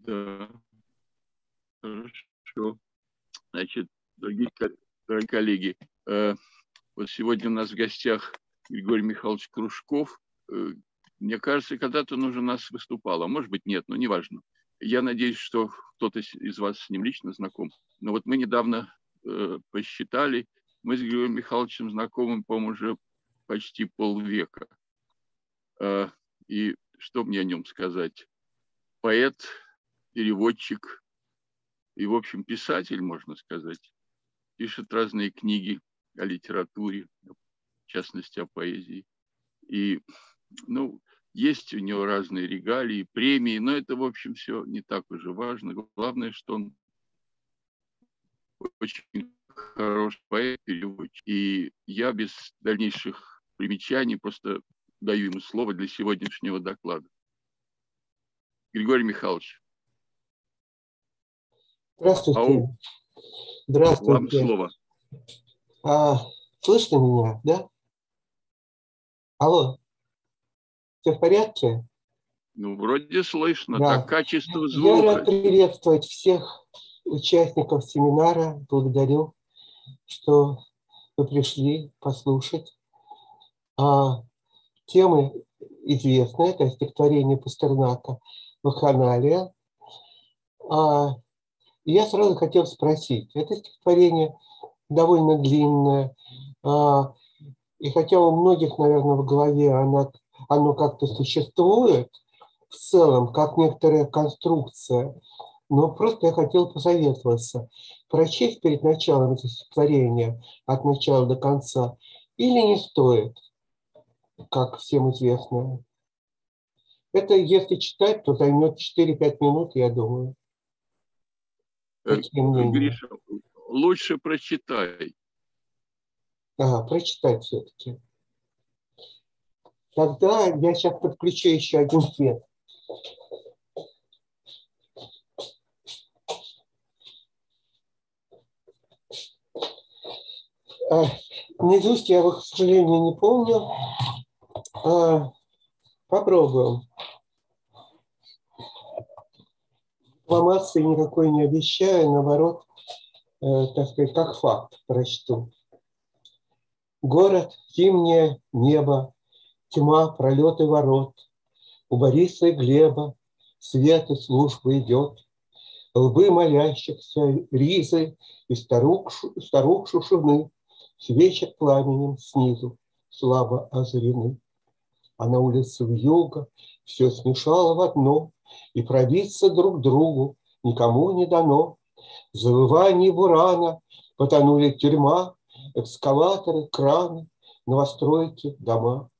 Да. Хорошо. Значит, дорогие, дорогие коллеги, э, вот сегодня у нас в гостях Григорий Михайлович Кружков. Э, мне кажется, когда-то он уже у нас выступал, а может быть нет, но неважно. Я надеюсь, что кто-то из вас с ним лично знаком. Но вот мы недавно э, посчитали, мы с Григорием Михайловичем знакомы, по-моему, уже почти полвека. И что мне о нем сказать? Поэт, переводчик и, в общем, писатель, можно сказать. Пишет разные книги о литературе, в частности, о поэзии. И, ну, есть у него разные регалии, премии, но это, в общем, все не так уже важно. Главное, что он очень хороший поэт, переводчик. И я без дальнейших примечаний просто даю ему слово для сегодняшнего доклада. Григорий Михайлович. Здравствуйте. Ау. Здравствуйте. Вам слово. А, слышно меня, да? Алло. Все в порядке? Ну, вроде слышно. Да. Так качество звука. Я рад приветствовать всех участников семинара. Благодарю, что вы пришли послушать. А, темы известны. Это стихотворение Пастернака «Вакханалия». А, я сразу хотел спросить. Это стихотворение довольно длинное. А, и хотя у многих, наверное, в голове оно оно как-то существует в целом, как некоторая конструкция. Но просто я хотел посоветоваться, прочесть перед началом это стихотворение от начала до конца или не стоит, как всем известно. Это если читать, то займет 4-5 минут, я думаю. Э, Гриша, лучше прочитай. Ага, прочитать все-таки. Тогда я сейчас подключу еще один свет. А, наизусть я к сожалению, не помню. А, попробуем. Информации никакой не обещаю, наоборот, э, так сказать, как факт прочту. Город, зимнее небо, тьма, пролеты ворот. У Бориса и Глеба свет и служба идет. Лбы молящихся ризы и старух, старух шушуны Свечат пламенем снизу, слабо озарены. А на улице в юго все смешало в одно, И пробиться друг другу никому не дано. В завывании бурана потонули тюрьма, Экскаваторы, краны, новостройки, дома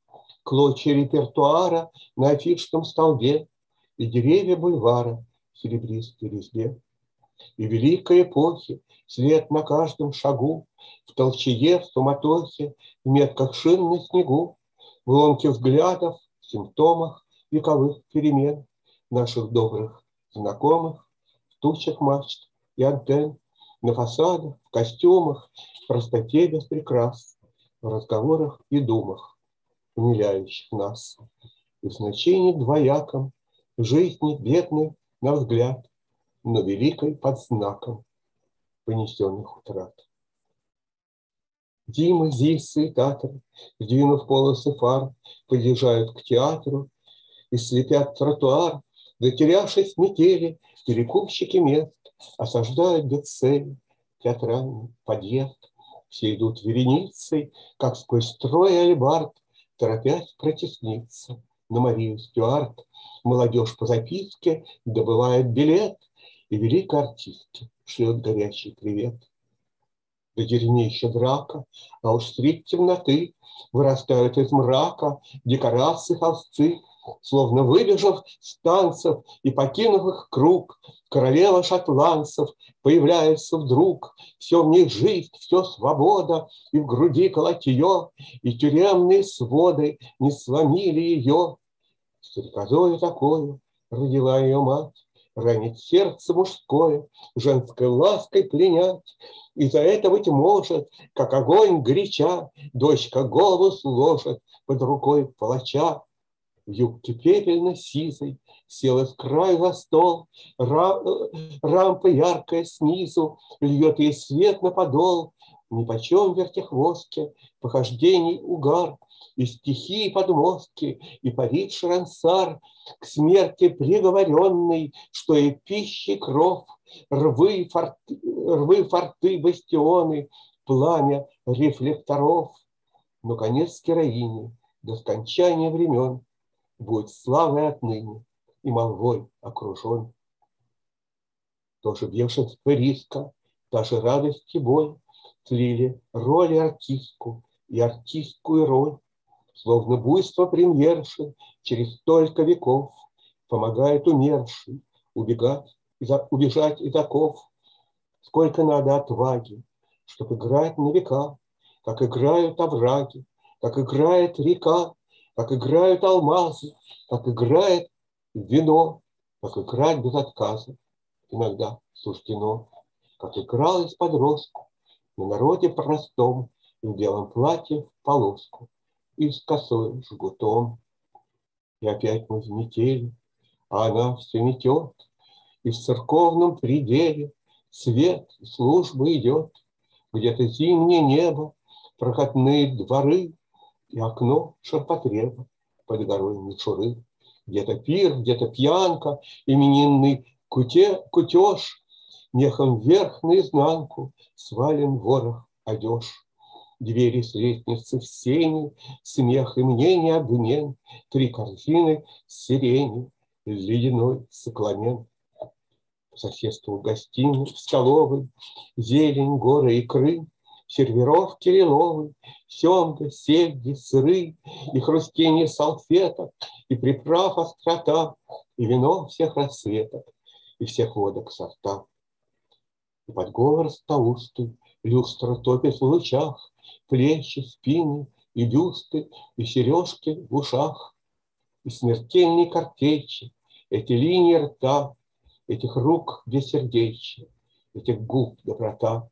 клочья репертуара на афишном столбе и деревья бульвара в серебристой резьбе. И великой эпохи след на каждом шагу, в толчее, в суматохе, в метках шин на снегу, в ломке взглядов, симптомах вековых перемен наших добрых знакомых, в тучах мачт и антенн, на фасадах, в костюмах, в простоте без прикрас, в разговорах и думах умиляющих нас. И в значении двояком, в жизни бедной на взгляд, но великой под знаком понесенных утрат. Дима, Зисы и Татар, сдвинув полосы фар, подъезжают к театру и слепят тротуар, затерявшись метели, перекупщики мест осаждают без цели театральный подъезд. Все идут вереницей, как сквозь строй альбард, торопясь протесниться. На Марию Стюарт молодежь по записке добывает билет, и великой артистке шлет горячий привет. До деревнища драка, а уж средь темноты вырастают из мрака декорации холсты, словно выбежав с танцев и покинув их круг, королева шотландцев появляется вдруг, все в них жизнь, все свобода, и в груди колотье, и тюремные своды не сломили ее. Стрекозою такую родила ее мать, ранить сердце мужское, женской лаской пленять, и за это, быть может, как огонь горяча, дочка голову сложит под рукой палача, в юбке пепельно-сизой, Села с краю за стол, рампа яркая снизу, Льет ей свет на подол, Нипочем вертихвостке, похождений угар, И стихи подмостки, и парит шрансар, К смерти приговоренный, что и пищи кров, Рвы, форты, рвы, форты, бастионы, Пламя рефлекторов. Но конец героини до скончания времен Будет славой отныне и молвой окружен. Тоже бешенство риска, та же радость и боль Слили роли артистку и артистскую роль, Словно буйство премьерши через столько веков Помогает умерший убегать, убежать из оков. Сколько надо отваги, чтобы играть на века, Как играют овраги, как играет река, Как играют алмазы, как играет вино, как играть без отказа, иногда суждено, как играл из подростку на народе простом, в белом платье в полоску и с косой жгутом. И опять мы в метели, а она все метет, и в церковном пределе свет и служба идет, где-то зимнее небо, проходные дворы и окно ширпотреба под горой мишуры. Где-то пир, где-то пьянка, именинный куте, кутеж, Мехом вверх наизнанку свален ворох одежь. Двери с лестницы в сени, смех и мнение обмен, Три корзины сирени, ледяной цикломен. По соседству гостиной, в столовой, Зелень, горы икры, сервировки лиловой, Семга, сельди, сыры, и хрустение салфеток, И приправ острота, и вино всех расцветок, И всех водок сорта. И под стаустый люстра топит в лучах, Плечи, спины и бюсты, и сережки в ушах, И смертельные картечи, эти линии рта, Этих рук без сердечья, этих губ доброта.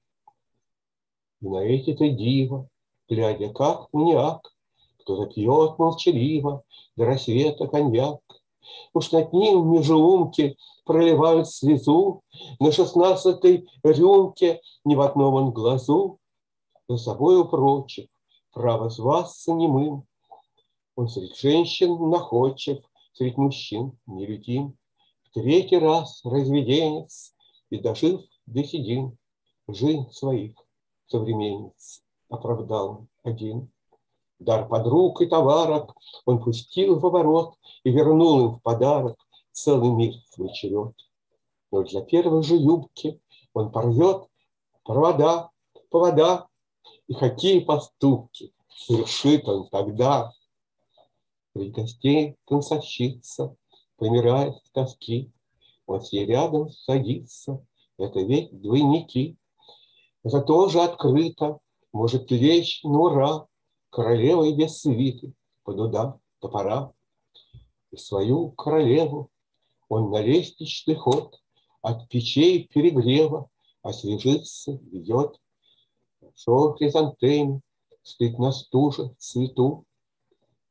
И на эти-то диво, глядя как маниак, Кто-то пьет молчаливо до рассвета коньяк. Уж над ним в межеумке проливают слезу, На шестнадцатой рюмке ни в одном он глазу, За собою прочих, право зваться немым. Он среди женщин находчив, среди мужчин нелюдим. В третий раз разведенец и дожив до седин, Жизнь своих современниц оправдал один. Дар подруг и товарок он пустил в оборот И вернул им в подарок целый мир свой черед. Но для первой же юбки он порвет провода, повода, И какие поступки совершит он тогда. При гостей танцовщица, помирает в тоски, Он с ней рядом садится, это ведь двойники. Это тоже открыто, может лечь на ура, Королевой без свиты, под удар топора. И свою королеву он на лестничный ход От печей перегрева освежиться ведет. Шел хризантеме, спит на стуже, цвету,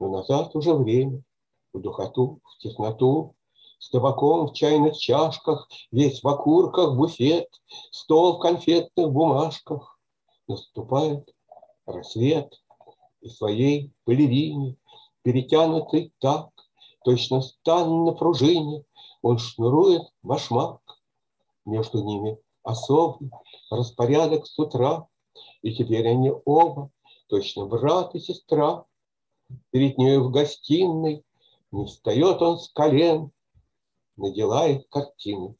Но назад уже время, в духоту, в тесноту, с табаком в чайных чашках, Весь в окурках буфет, Стол в конфетных бумажках. Наступает рассвет, своей балерине, Перетянутый так, Точно стан на пружине, он шнурует башмак. Между ними особый распорядок с утра, И теперь они оба, точно брат и сестра. Перед нею в гостиной не встает он с колен, На дела их картины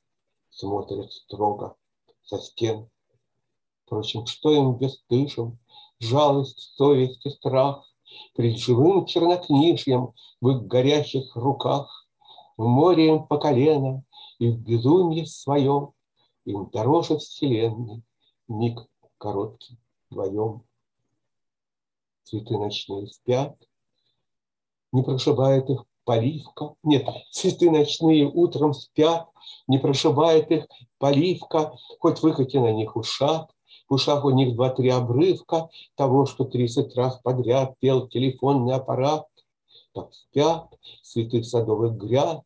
смотрит строго со стен. Впрочем, что им бесстыжим, жалость, совесть и страх Пред живым чернокнижьем в их горящих руках? в море им по колено, и в безумье своем им дороже вселенной миг короткий вдвоем. Цветы ночные спят, не прошибает их поливка. Нет, цветы ночные утром спят, не прошибает их поливка, хоть выкати на них ушат. В ушах у них два-три обрывка того, что тридцать раз подряд пел телефонный аппарат. так спят святых садовых гряд,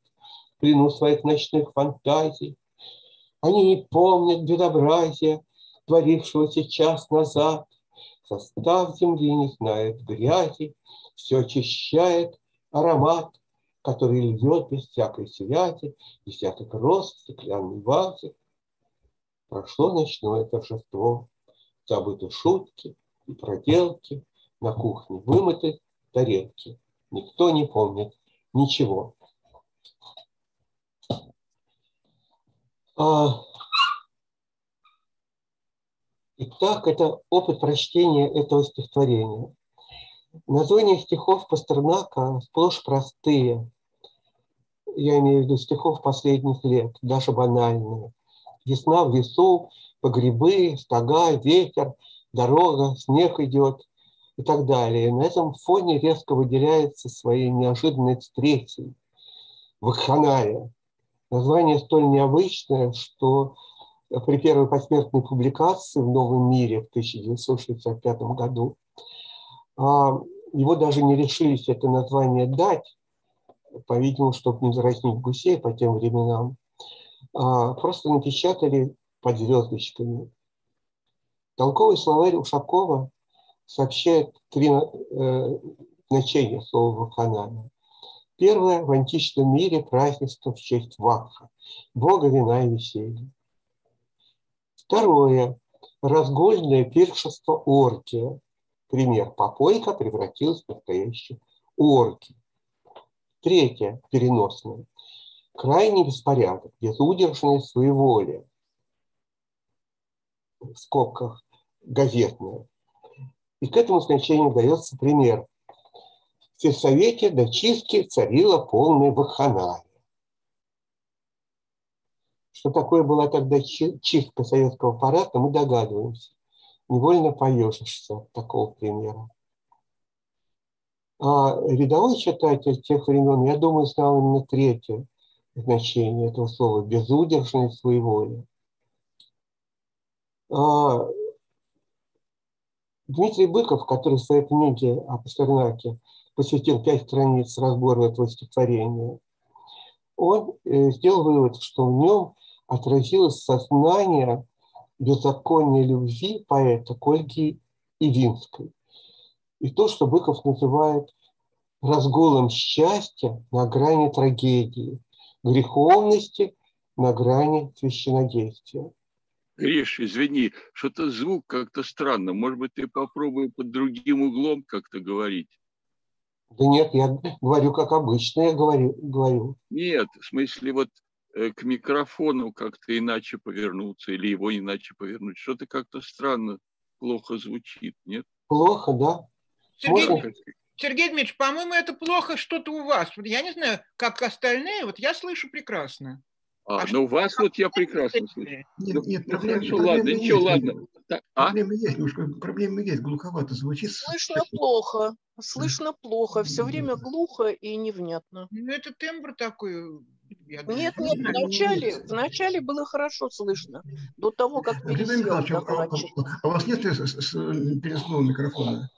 плену своих ночных фантазий. Они не помнят безобразия, творившегося час назад. Состав земли не знает грязи, все очищает аромат, который льет без всякой связи, десяток роз в стеклянной вазе. Прошло ночное торжество, забыты шутки и проделки, на кухне вымыты тарелки. Никто не помнит ничего. А, итак, это опыт прочтения этого стихотворения. Названия стихов Пастернака сплошь простые. Я имею в виду стихов последних лет, даже банальные. Весна в лесу, погребы, стога, ветер, дорога, снег идет и так далее. На этом фоне резко выделяется своей неожиданной встречей вакханалия. Название столь необычное, что при первой посмертной публикации в «Новом мире» в 1965 году а, его даже не решились это название дать, по-видимому, чтобы не заразнить гусей по тем временам. А, просто напечатали под звездочками. Толковый словарь Ушакова сообщает три э, значения слова «вакханалия». Первое – в античном мире празднество в честь Вакха, бога вина и веселья. Второе – разгольное пиршество оркия. Пример – попойка превратилась в настоящую орки. Третье – переносное – крайний беспорядок, безудержная своеволие. В скобках газетное. И к этому значению дается пример. В сельсовете до чистки царила полная вахханалия. Что такое была тогда чистка советского аппарата, мы догадываемся. Невольно поежишься от такого примера. А рядовой читатель тех времен, я думаю, знал именно третье значение этого слова – безудержное своеволие. А Дмитрий Быков, который в своей книге о Пастернаке посвятил пять страниц разбору этого стихотворения, он э, сделал вывод, что в нем отразилось сознание беззакония любви поэта к Ольге Ивинской. И то, что Быков называет разгулом счастья на грани трагедии, греховности на грани священодействия. Гриш, извини, что-то звук как-то странно. Может быть, ты попробуй под другим углом как-то говорить? Да нет, я говорю, как обычно я говорю. говорю. Нет, в смысле, вот э, к микрофону как-то иначе повернуться или его иначе повернуть. Что-то как-то странно, плохо звучит, нет? Плохо, да. Сергей, Можно... Сергей Дмитриевич, по-моему, это плохо что-то у вас. Я не знаю, как остальные, вот я слышу прекрасно. А, а ну у вас вот я прекрасно слышу. Нет, ну, нет, ну, проблем, хорошо, проблемы ладно, есть. ничего, ладно. Так, а? Проблемы есть, немножко проблемы есть, глуховато звучит. Слышно плохо, слышно плохо, все время глухо и невнятно. Ну это тембр такой. Я нет, нет, в начале, в начале было хорошо слышно, до того, как пересел. А, а, а, у вас нет с переносного микрофона?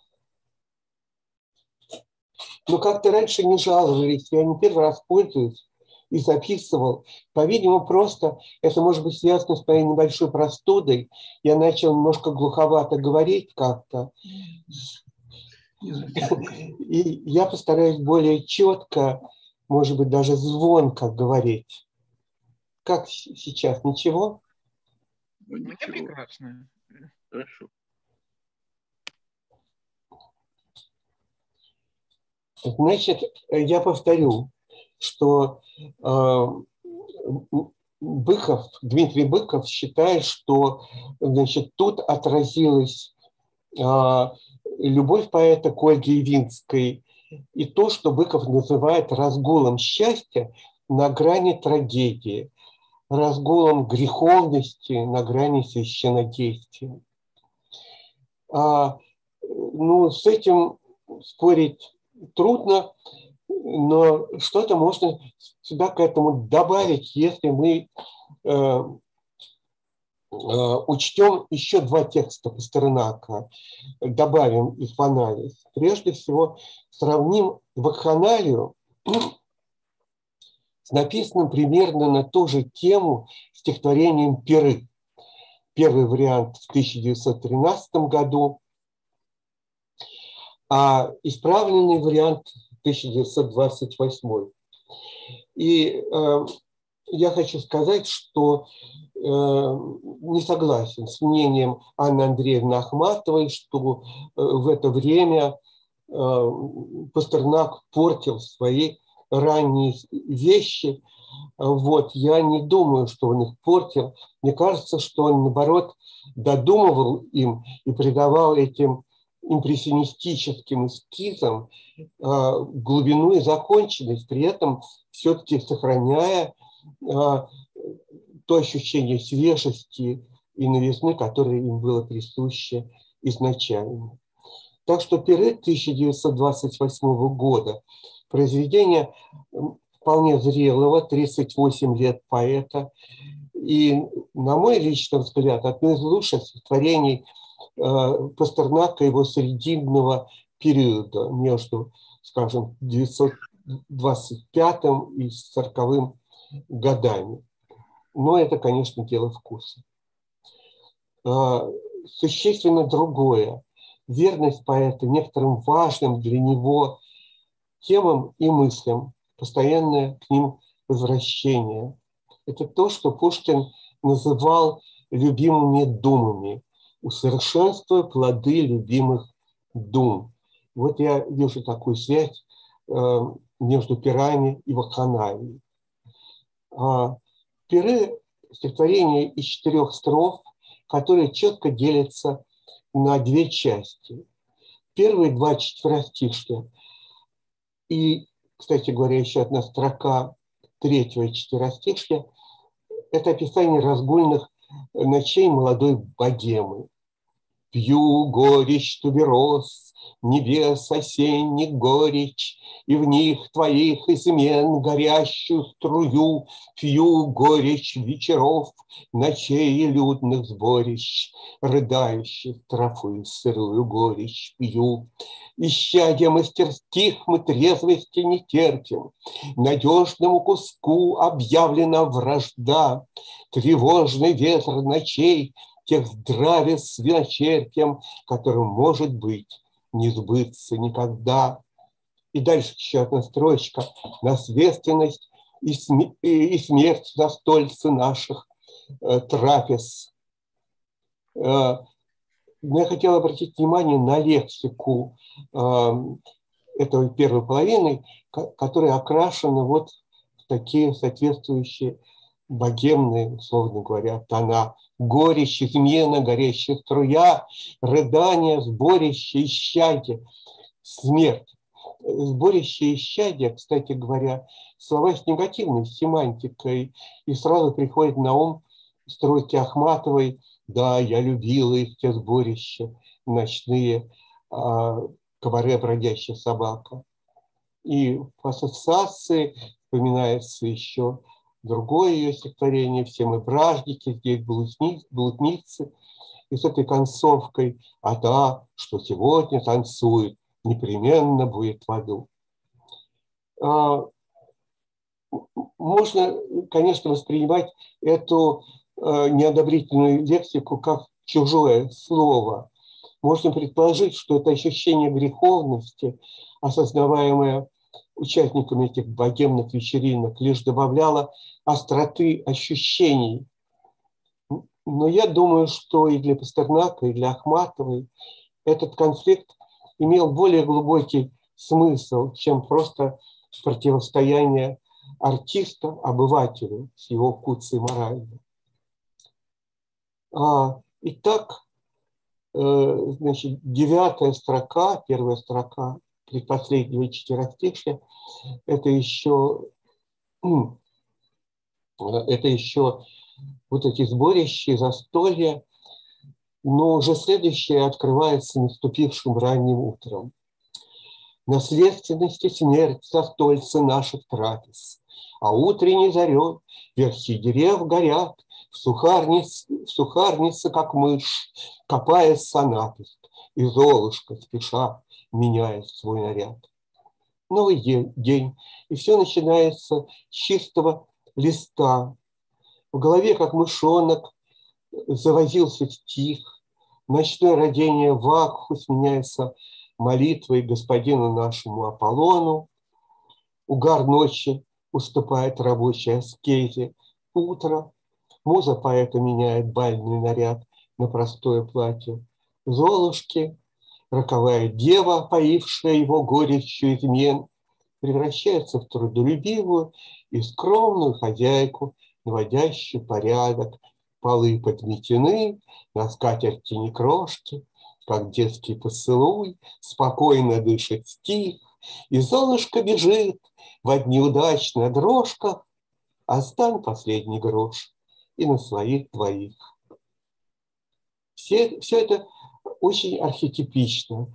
Ну, как-то раньше не жаловались, я не первый раз пользуюсь и записывал. По-видимому, просто это может быть связано с моей небольшой простудой. Я начал немножко глуховато говорить как-то. И я постараюсь более четко, может быть, даже звонко говорить. Как сейчас? Ничего? Мне прекрасно. Хорошо. Значит, я повторю что э, Быков, Дмитрий Быков считает, что значит, тут отразилась э, любовь поэта к Ольге и то, что Быков называет разгулом счастья на грани трагедии, разгулом греховности на грани священнодействия. А, ну, с этим спорить трудно, но что-то можно сюда к этому добавить, если мы э, учтем еще два текста Пастернака, добавим их в анализ. Прежде всего, сравним вакханалию с написанным примерно на ту же тему стихотворением «Перы». Первый вариант в 1913 году, а исправленный вариант 1928. И э, я хочу сказать, что э, не согласен с мнением Анны Андреевны Ахматовой, что э, в это время э, Пастернак портил свои ранние вещи. Вот, я не думаю, что он их портил. Мне кажется, что он, наоборот, додумывал им и придавал этим импрессионистическим эскизам глубину и законченность, при этом все-таки сохраняя то ощущение свежести и новизны, которое им было присуще изначально. Так что «Пиры» 1928 года – произведение вполне зрелого, 38 лет поэта, и, на мой личный взгляд, одно из лучших стихотворений э, Пастернака его срединного периода между, скажем, 925 и 40 годами. Но это, конечно, дело вкуса. А, существенно другое. Верность поэта некоторым важным для него темам и мыслям, постоянное к ним возвращение. Это то, что Пушкин называл любимыми думами, усовершенствуя плоды любимых дум. Вот я вижу такую связь э, между пирами и вакханалией. А, пиры – стихотворение из четырех строф, которые четко делятся на две части. Первые два четверостишья и, кстати говоря, еще одна строка третьего четверостишья – это описание разгульных ночей молодой богемы. Пью горечь тубероз, небес осенних горечь, И в них твоих измен горящую струю Пью горечь вечеров, ночей и людных сборищ, Рыдающих тропы сырую горечь пью. Исчадия мастерских мы трезвости не терпим, Надежному куску объявлена вражда, Тревожный ветер ночей тех здравия с виночерпием, которым, может быть, не сбыться никогда. И дальше еще одна строчка. Наследственность и, см- и смерть на стольце наших э, трапез. Э, я хотел обратить внимание на лексику э, этой первой половины, которая окрашена вот в такие соответствующие богемные, условно говоря, тона. Горечь, измена, горящая струя, рыдание, сборище, исчадие, смерть. Сборище исчадие, кстати говоря, слова с негативной семантикой, и сразу приходит на ум строки Ахматовой «Да, я любила их, те сборища ночные, а, кабаре бродящая собака». И в ассоциации вспоминается еще другое ее стихотворение «Все мы бражники, здесь блудницы», и с этой концовкой «А та, что сегодня танцует, непременно будет в аду». А, можно, конечно, воспринимать эту а, неодобрительную лексику как чужое слово. Можно предположить, что это ощущение греховности, осознаваемое участниками этих богемных вечеринок, лишь добавляла остроты ощущений. Но я думаю, что и для Пастернака, и для Ахматовой этот конфликт имел более глубокий смысл, чем просто противостояние артиста обывателю с его вкусой морали. А, итак, э, значит, девятая строка, первая строка предпоследнего четверостишья, это еще, это еще вот эти сборища, застолья, но уже следующее открывается наступившим ранним утром. Наследственность и смерть застольцы наших трапез, а утренней зарей верхи дерев горят, в сухарнице, в сухарнице как мышь, копая сонаты, и Золушка спеша меняет свой наряд. Новый день, и все начинается с чистого листа. В голове, как мышонок, завозился стих. Ночное родение вакху сменяется молитвой господину нашему Аполлону. Угар ночи уступает рабочей аскезе. Утро. Муза поэта меняет бальный наряд на простое платье. Золушки, роковая дева, поившая его горечью измен, превращается в трудолюбивую и скромную хозяйку, наводящую порядок. Полы подметены, на скатерти не крошки, как детский поцелуй, спокойно дышит стих, и Золушка бежит в одни удачные дрожках, а последний грош и на своих двоих. Все, все это очень архетипично,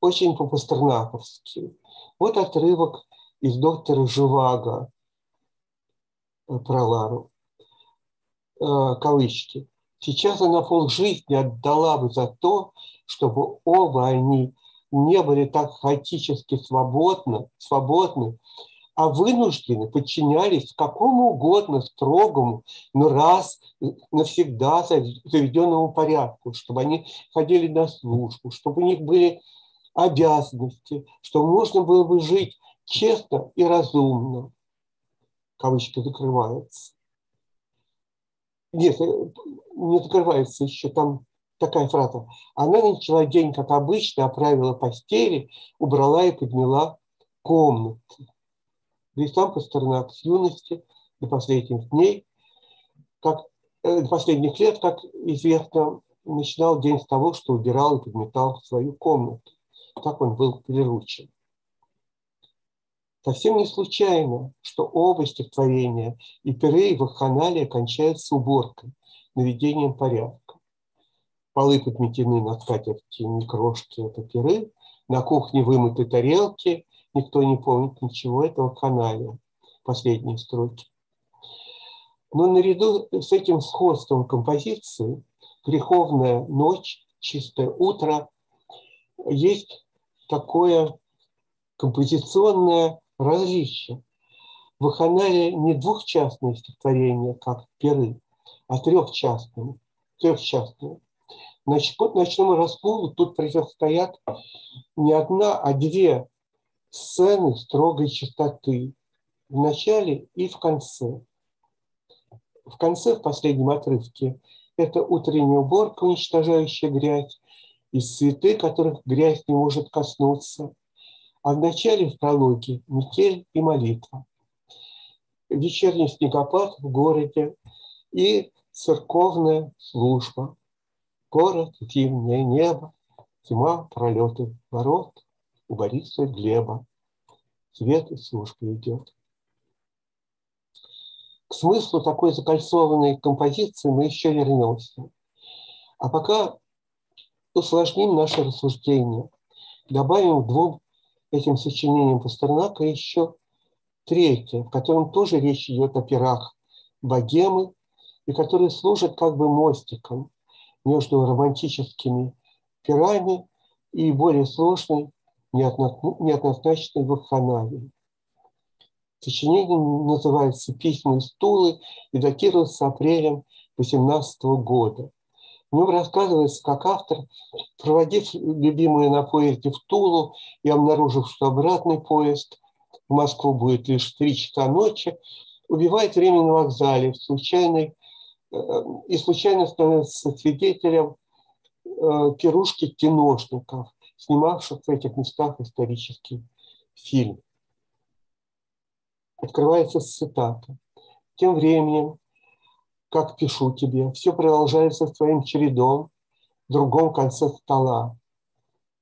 очень по-пастернаковски. Вот отрывок из доктора Живаго про Лару. Э, кавычки. Сейчас она полжизни отдала бы за то, чтобы оба они не были так хаотически свободны, свободны а вынуждены подчинялись какому угодно строгому, но раз навсегда заведенному порядку, чтобы они ходили на службу, чтобы у них были обязанности, чтобы можно было бы жить честно и разумно. Кавычки закрываются. Нет, не закрывается еще там такая фраза. Она начала день, как обычно, оправила постели, убрала и подняла комнату. Сам Пастернак с юности до последних дней, как, э, до последних лет, как известно, начинал день с того, что убирал и подметал свою комнату. Так он был приручен. Совсем не случайно, что оба стихотворения и перы, и вакханалия кончаются уборкой, наведением порядка. Полы подметены на скатерти, не крошки, это перы, на кухне вымыты тарелки, никто не помнит ничего этого канале, последние строки. Но наряду с этим сходством композиции «Греховная ночь», «Чистое утро» есть такое композиционное различие. В Аханале не двухчастное стихотворение, как перы, а трехчастное. трехчастное. Значит, ночному распулу тут противостоят не одна, а две сцены строгой чистоты в начале и в конце. В конце, в последнем отрывке, это утренняя уборка, уничтожающая грязь, и цветы, которых грязь не может коснуться. А в начале, в прологе, метель и молитва. Вечерний снегопад в городе и церковная служба. Город, зимнее небо, тьма, пролеты ворот – у Бориса Глеба. Свет и служба идет. К смыслу такой закольцованной композиции мы еще вернемся. А пока усложним наше рассуждение. Добавим двум этим сочинениям Пастернака еще третье, в котором тоже речь идет о пирах богемы, и которые служат как бы мостиком между романтическими пирами и более сложной неоднозначной вакханалии. Сочинение называется «Письма из Тулы» и датируется апрелем 18 года. В нем рассказывается, как автор, проводив любимую на поезде в Тулу и обнаружив, что обратный поезд в Москву будет лишь в 3 часа ночи, убивает время на вокзале случайной, э, и случайно становится свидетелем э, пирушки киношников, снимавших в этих местах исторический фильм. Открывается цитата. Тем временем, как пишу тебе, все продолжается своим чередом в другом конце стола.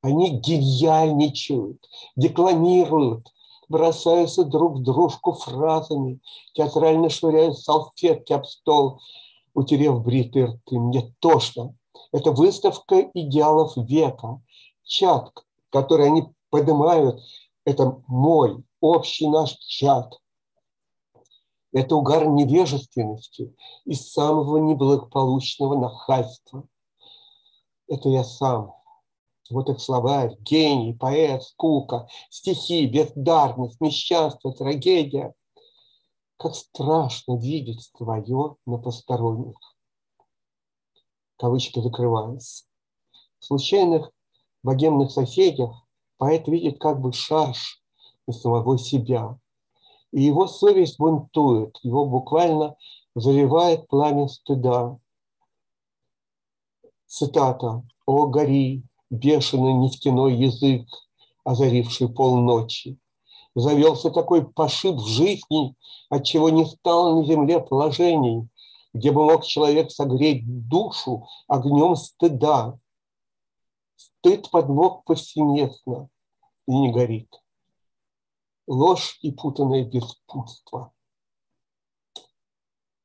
Они гениальничают, декламируют, бросаются друг в дружку фразами, театрально швыряют салфетки об стол, утерев бритые рты. Мне тошно. Это выставка идеалов века, чат, который они поднимают, это мой общий наш чат. Это угар невежественности и самого неблагополучного нахальства. Это я сам. Вот их слова: гений, поэт, скука, стихи, бездарность, мещанство, трагедия. Как страшно видеть твое на посторонних. Кавычки закрываются. Случайных богемных соседях поэт видит как бы шарш на самого себя. И его совесть бунтует, его буквально заливает пламя стыда. Цитата. «О, гори, бешеный нефтяной язык, озаривший полночи! Завелся такой пошиб в жизни, от чего не стало на земле положений, где бы мог человек согреть душу огнем стыда. Стыд подмог повсеместно и не горит ложь и путанное беспутство.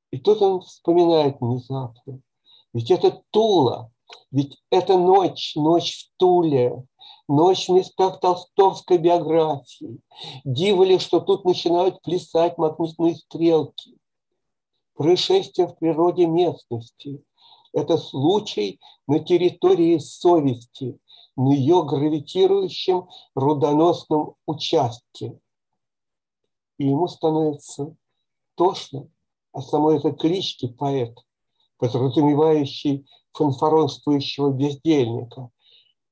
И тут он вспоминает внезапно, ведь это Тула, ведь это ночь, ночь в Туле, ночь в местах толстовской биографии. Диво ли, что тут начинают плясать магнитные стрелки. Происшествие в природе местности – это случай на территории совести, на ее гравитирующем рудоносном участке – и ему становится тошно от самой этой клички поэт, подразумевающий фанфаронствующего бездельника,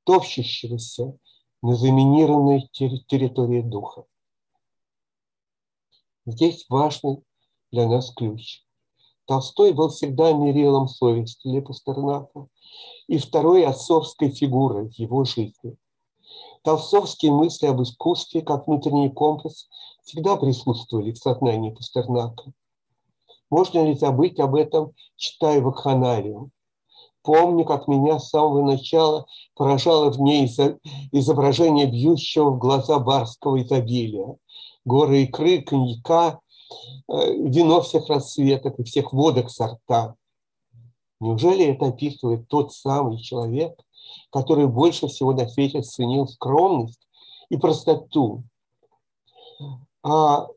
топчущегося на заминированной территории духа. Здесь важный для нас ключ. Толстой был всегда мерилом совести для Пастернака и второй отцовской фигурой его жизни – Толстовские мысли об искусстве как внутренний компас всегда присутствовали в сознании Пастернака. Можно ли забыть об этом, читая вакханалию? Помню, как меня с самого начала поражало в ней изображение бьющего в глаза барского изобилия. Горы икры, коньяка, вино всех расцветок и всех водок сорта. Неужели это описывает тот самый человек, который больше всего на свете ценил скромность и простоту, а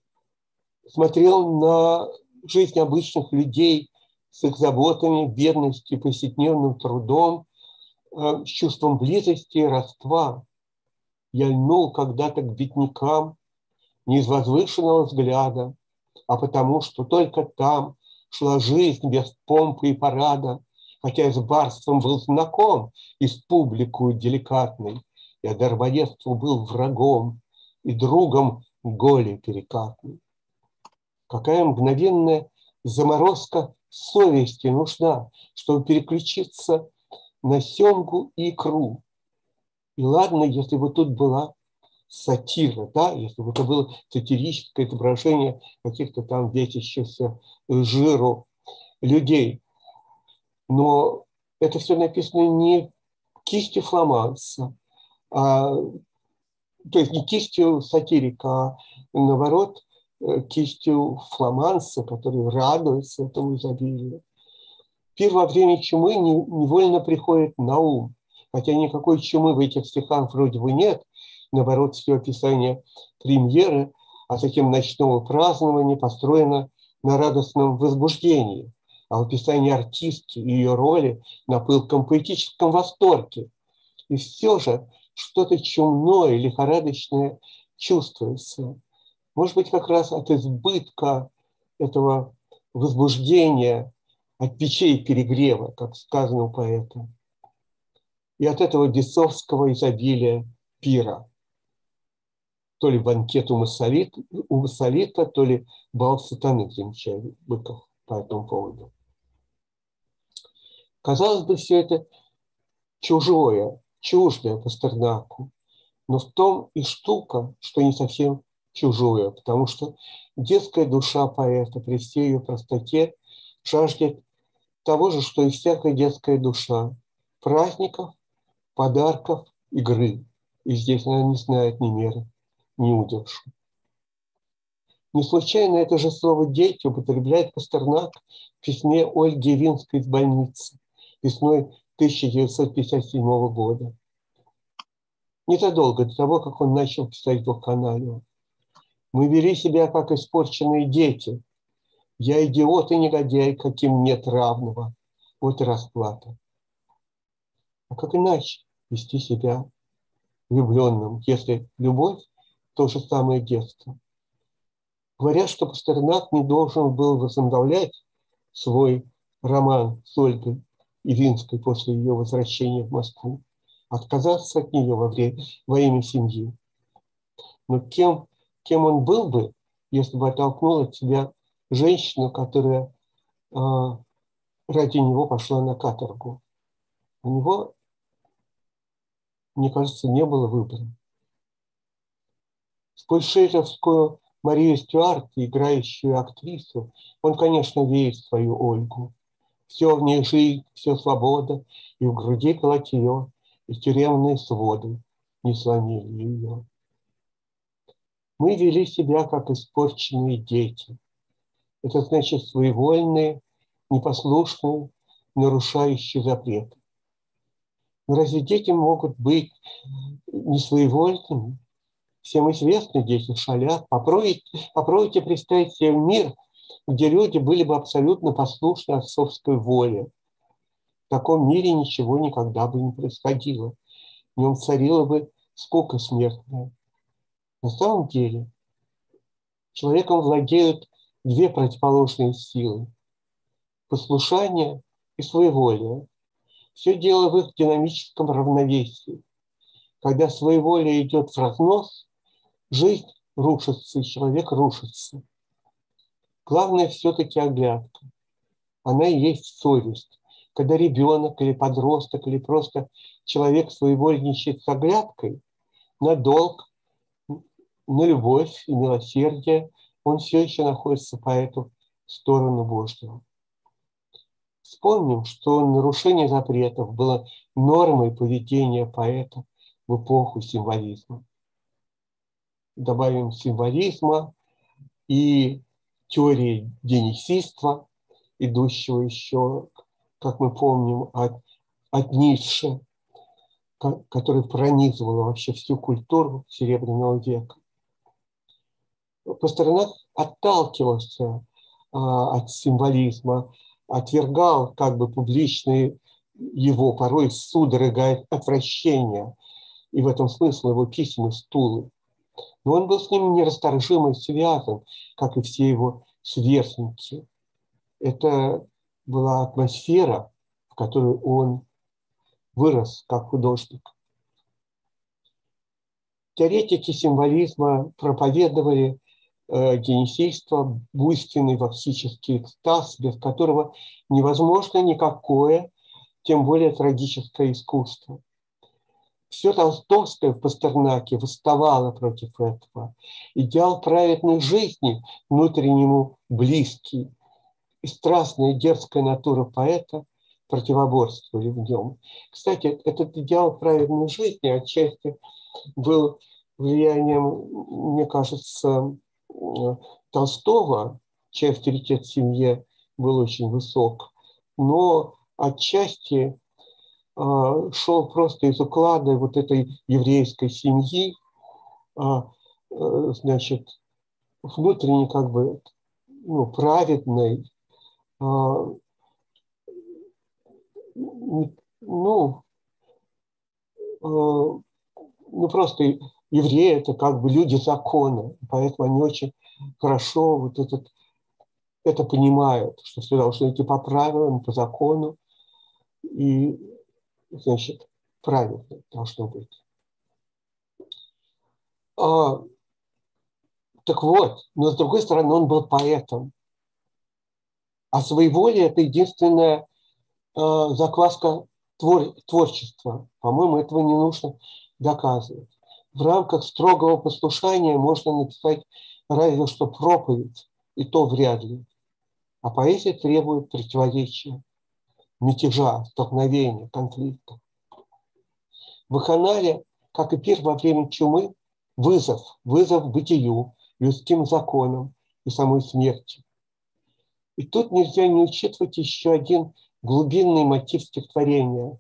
смотрел на жизнь обычных людей с их заботами, бедностью, повседневным трудом, э, с чувством близости и родства. Я льнул когда-то к беднякам не из возвышенного взгляда, а потому что только там шла жизнь без помпы и парада, хотя с барством был знаком и с публикой деликатной, я дармоедству был врагом и другом голи перекатной. Какая мгновенная заморозка совести нужна, чтобы переключиться на семгу и икру. И ладно, если бы тут была сатира, да, если бы это было сатирическое изображение каких-то там ветящихся жиру людей но это все написано не кистью фламанца, а, то есть не кистью сатирика, а наоборот э, кистью фламанца, который радуется этому изобилию. Пир во время чумы невольно приходит на ум, хотя никакой чумы в этих стихах вроде бы нет, наоборот, все описание премьеры, а затем ночного празднования построено на радостном возбуждении – а в описании артистки и ее роли на пылком поэтическом восторге. И все же что-то чумное, лихорадочное чувствуется. Может быть, как раз от избытка этого возбуждения, от печей перегрева, как сказано у поэта, и от этого бесовского изобилия пира. То ли банкет у Массолита, у Массолита то ли бал сатаны, замечает Быков по этому поводу. Казалось бы, все это чужое, чуждое Пастернаку. Но в том и штука, что не совсем чужое, потому что детская душа поэта при всей ее простоте жаждет того же, что и всякая детская душа – праздников, подарков, игры. И здесь она не знает ни меры, ни удержу. Не случайно это же слово «дети» употребляет Пастернак в письме Ольги Винской из больницы весной 1957 года. Незадолго до того, как он начал писать канале. Мы вели себя как испорченные дети, Я идиот и негодяй, каким нет равного. Вот и расплата. А как иначе вести себя влюбленным, если любовь – то же самое детство? Говорят, что Пастернак не должен был возобновлять свой роман с Ольгой Ивинской после ее возвращения в Москву, отказаться от нее во, время, во имя семьи. Но кем, кем он был бы, если бы оттолкнул от себя женщину, которая э, ради него пошла на каторгу. У него, мне кажется, не было выбора. Шейтерскую Марию Стюарт, играющую актрису, он, конечно, верит в свою Ольгу. Все в ней жизнь, все свобода, и в груди колотье, и тюремные своды не сломили ее. Мы вели себя, как испорченные дети – это значит своевольные, непослушные, нарушающие запреты. Но разве дети могут быть не своевольными? Всем известно, дети шалят. Попробуйте, попробуйте представить себе мир, где люди были бы абсолютно послушны отцовской воле. В таком мире ничего никогда бы не происходило. В нем царила бы скука смертная. На самом деле человеком владеют две противоположные силы – послушание и своеволие. Все дело в их динамическом равновесии. Когда своеволие идет в разнос, жизнь рушится, и человек рушится. Главное все-таки оглядка. Она и есть совесть. Когда ребенок или подросток, или просто человек своевольничает с оглядкой на долг, на любовь и милосердие – он все еще находится по эту сторону Божьего. Вспомним, что нарушение запретов было нормой поведения поэта в эпоху символизма. Добавим символизма и теории денисиства, идущего еще, как мы помним, от, от Ницше, который пронизывал вообще всю культуру Серебряного века. Пастернак отталкивался а, от символизма, отвергал как бы публичные его порой судорога отвращения, и в этом смысл его писем и стулы. Но он был с ним нерасторжимо связан, как и все его сверстники. Это была атмосфера, в которой он вырос как художник. Теоретики символизма проповедовали Э, генесейство, буйственный ваксический экстаз, без которого невозможно никакое, тем более трагическое искусство. Все толстовское в Пастернаке восставало против этого. Идеал праведной жизни, внутреннему близкий, и страстная дерзкая натура поэта противоборствовали в нем. Кстати, этот идеал праведной жизни отчасти был влиянием, мне кажется, Толстого, чей авторитет в семье был очень высок, но отчасти шел просто из уклада вот этой еврейской семьи, а, э, значит, внутренне как бы ну, праведной, а, ну, ну просто евреи – это как бы люди закона, поэтому они очень хорошо вот этот, это понимают, что все должно идти по правилам, по закону, и, значит, правильно должно быть. А, так вот, но с другой стороны, он был поэтом. А своеволие – это единственная э, закваска твор, творчества. По-моему, этого не нужно доказывать в рамках строгого послушания можно написать разве что проповедь, и то вряд ли. А поэзия требует противоречия, мятежа, столкновения, конфликта. В как и пир время чумы, вызов, вызов бытию, людским законам и самой смерти. И тут нельзя не учитывать еще один глубинный мотив стихотворения.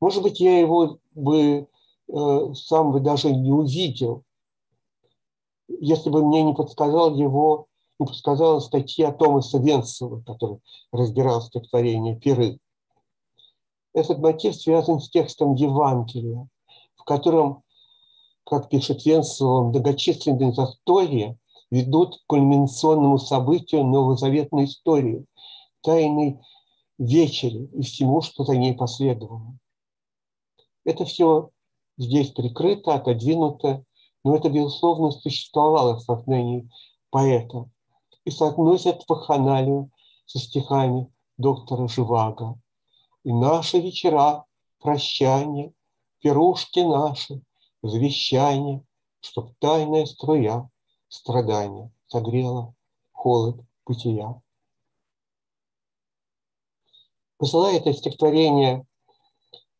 Может быть, я его бы Э, сам бы даже не увидел, если бы мне не подсказал его не подсказала статья Томаса Венсела, который разбирал стихотворение «Пиры». Этот мотив связан с текстом Евангелия, в котором, как пишет Венсел, многочисленные застолья ведут к кульминационному событию новозаветной истории, тайной вечери и всему, что за ней последовало. Это все здесь прикрыто, отодвинуто, но это, безусловно, существовало в сознании поэта и соотносят вакханалию со стихами доктора Живаго. И наши вечера, прощания, пирушки наши, завещания, чтоб тайная струя страдания согрела холод бытия. Посылая это стихотворение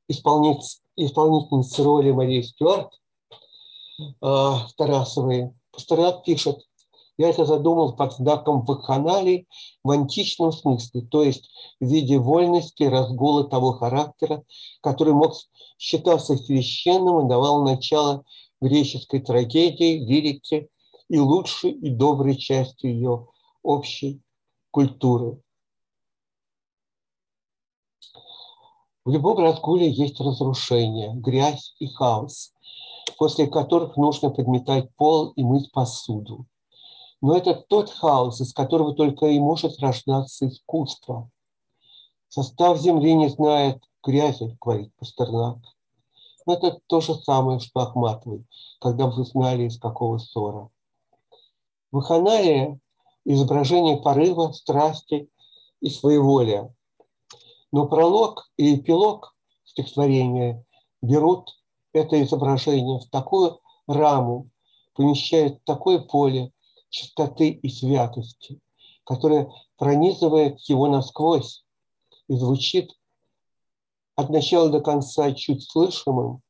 исполнительницы, исполнительницы роли Марии Стюарт э, Тарасовой, Пастернак пишет, я это задумал под знаком вакханалии в античном смысле, то есть в виде вольности, разгула того характера, который мог считаться священным и давал начало греческой трагедии, лирике и лучшей и доброй частью ее общей культуры. В любом разгуле есть разрушение, грязь и хаос, после которых нужно подметать пол и мыть посуду. Но это тот хаос, из которого только и может рождаться искусство. Состав земли не знает грязи, говорит Пастернак. Но это то же самое, что Ахматовой, когда вы знали, из какого ссора. Ваханалия – изображение порыва, страсти и своеволия. Но пролог и эпилог стихотворения берут это изображение в такую раму, помещают в такое поле, чистоты и святости, которая пронизывает его насквозь и звучит от начала до конца чуть слышимым,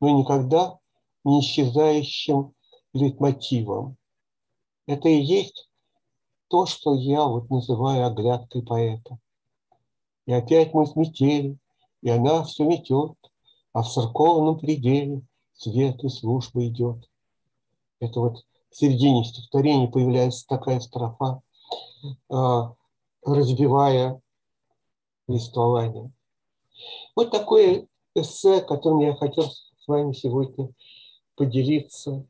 но никогда не исчезающим лейтмотивом. Это и есть то, что я вот называю оглядкой поэта. И опять мы сметели, и она все метет, а в церковном пределе свет и служба идет. Это вот в середине стихотворения появляется такая строфа, а, разбивая листование. Вот такое эссе, которым я хотел с вами сегодня поделиться.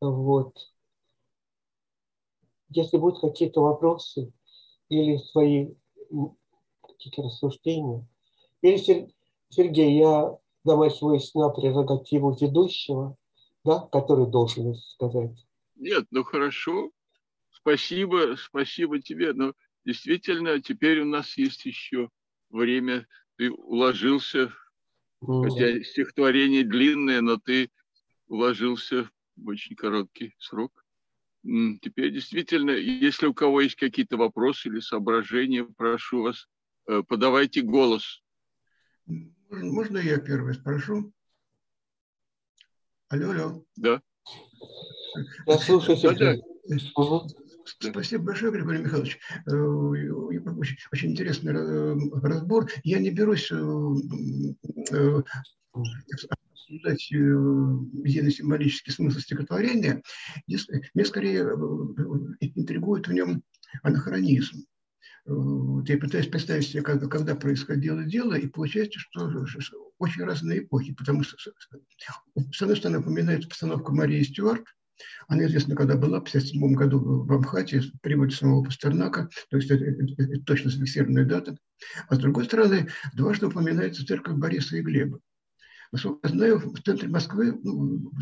Вот. Если будут какие-то вопросы или свои какие-то рассуждения, или Сергей, я замахиваюсь на прерогативу ведущего – да, который должен сказать. Нет, ну хорошо. Спасибо, спасибо тебе. Но действительно, теперь у нас есть еще время. Ты уложился, mm. хотя стихотворение длинное, но ты уложился в очень короткий срок. Теперь действительно, если у кого есть какие-то вопросы или соображения, прошу вас, э, подавайте голос. Можно я первый спрошу? Алло, алло. Да. Я слушаю. Да, да. Спасибо большое, Григорий Михайлович. Э, очень, очень интересный э, разбор. Я не берусь э, обсуждать идейно-символический смысл стихотворения. Мне скорее интригует в нем анахронизм. Я пытаюсь представить себе, когда, когда происходило дело, и получается, что очень разные эпохи, потому что, с одной стороны, упоминается постановка Марии Стюарт, она известна, когда была, в 1957 году в Абхате, приводит самого Пастернака, то есть это, это, это точно зафиксированная дата. А с другой стороны, дважды упоминается церковь Бориса и Глеба. Насколько я знаю, в центре Москвы ну,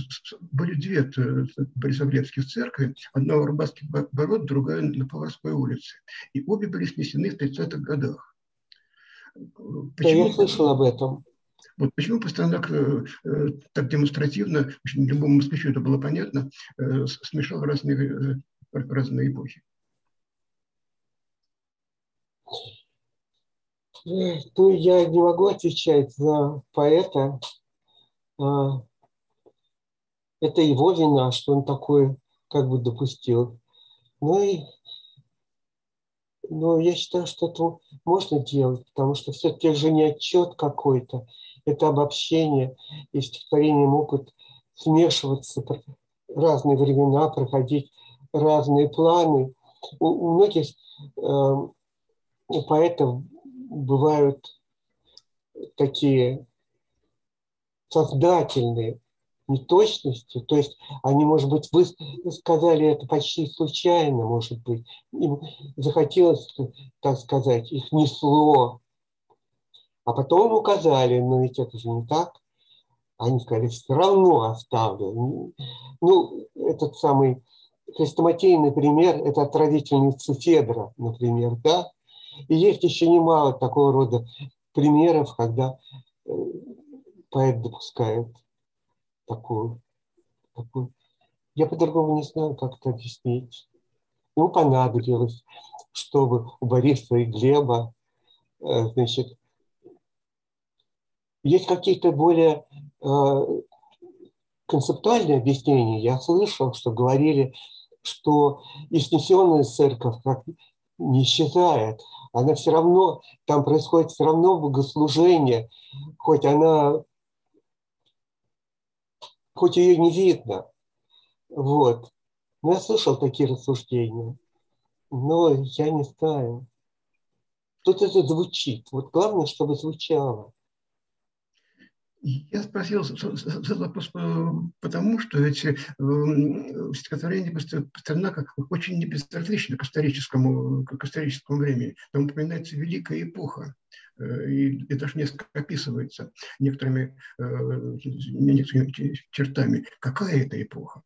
были две э, борисоглебских церкви. Одна у Рыбацких ворот, другая на Поварской улице. И обе были снесены в 30-х годах. Почему? Я слышал об этом. Вот почему Пастернак э, так демонстративно, очень любому москвичу это было понятно, э, смешал разные, разные эпохи. Ну, я не могу отвечать за поэта. А, это его вина, что он такое как бы допустил. Ну и но я считаю, что это можно делать, потому что все-таки же не отчет какой-то, это обобщение, и стихотворения могут смешиваться разные времена, проходить разные планы. У многих э, поэтов бывают такие создательные неточности, то есть они, может быть, вы сказали это почти случайно, может быть, им захотелось, так сказать, их несло, а потом указали, но ведь это же не так. Они сказали, все равно оставлю. Ну, этот самый хрестоматийный пример – это отравительница Федра, например, да? И есть еще немало такого рода примеров, когда поэт допускает такую, такую. Я по-другому не знаю, как это объяснить. Ему понадобилось, чтобы у Бориса и Глеба, э, значит, есть какие-то более э, концептуальные объяснения. Я слышал, что говорили, что и церковь как не исчезает. Она все равно, там происходит все равно богослужение, хоть она, хоть ее не видно. Вот. Но я слышал такие рассуждения. Но я не знаю. Тут это звучит. Вот главное, чтобы звучало. Я спросил этот вопрос потому, что эти эм, стихотворения Пастернака очень небезразличны к историческому, к историческому времени. Там упоминается великая эпоха, э, и, и даже несколько описывается некоторыми, э, некоторыми чертами. Какая это эпоха?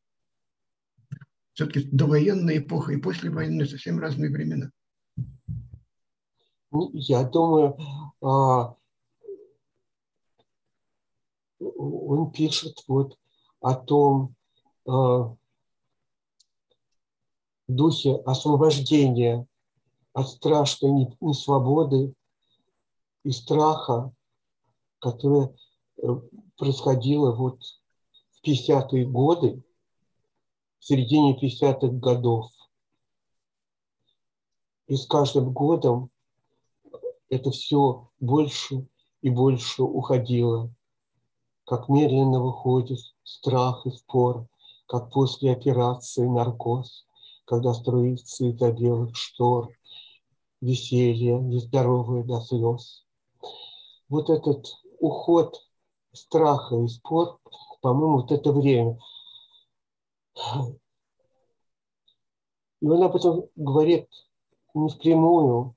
Все-таки довоенная эпоха и послевоенная совсем разные времена. Ну, я думаю, а, он пишет вот о том э, духе освобождения от страшной несвободы и страха, которое э, происходило вот в 50-е годы, в середине 50-х годов. И с каждым годом это все больше и больше уходило как медленно выходит страх и спор, как после операции наркоз, когда струится из-за белых штор, веселье нездоровое до слез. Вот этот уход страха и спор, по-моему, вот это время. И он об этом говорит не впрямую,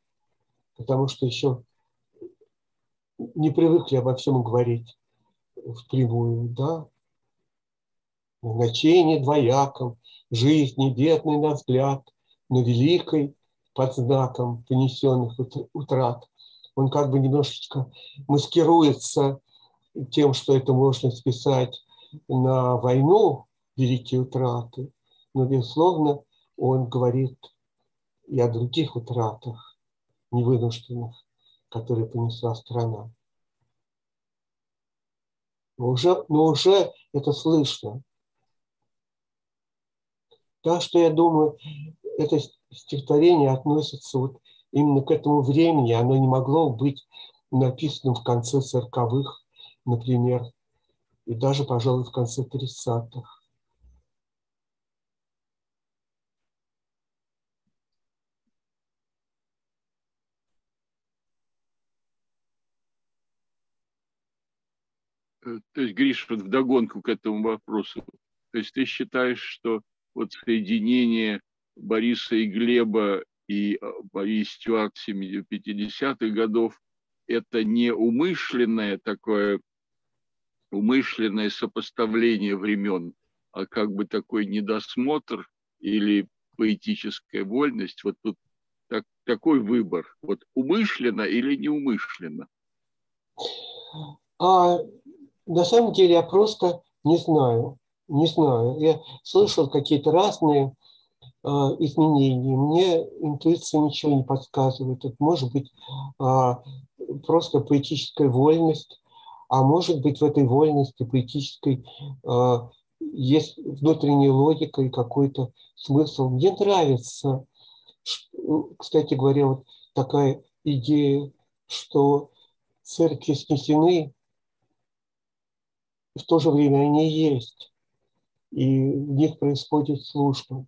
потому что еще не привыкли обо всем говорить впрямую, да, значение двояком, жизни бедной на взгляд, но великой под знаком понесенных утрат. Он как бы немножечко маскируется тем, что это можно списать на войну, великие утраты, но, безусловно, он говорит и о других утратах, невынужденных, которые понесла страна но уже, но уже это слышно. Так что я думаю, это стихотворение относится вот именно к этому времени. Оно не могло быть написано в конце сороковых, например, и даже, пожалуй, в конце тридцатых. Э, то есть, Гриш, вот вдогонку к этому вопросу, то есть ты считаешь, что вот соединение Бориса и Глеба и э, Борис Стюарт 50-х годов это не умышленное такое, умышленное сопоставление времен, а как бы такой недосмотр или поэтическая вольность. Вот тут так, такой выбор. Вот умышленно или неумышленно? А на самом деле я просто не знаю. Не знаю. Я слышал какие-то разные э, изменения. Мне интуиция ничего не подсказывает. Это может быть э, просто поэтическая вольность, а может быть в этой вольности поэтической э, есть внутренняя логика и какой-то смысл. Мне нравится, кстати говоря, вот такая идея, что церкви снесены, в то же время они есть, и в них происходит служба.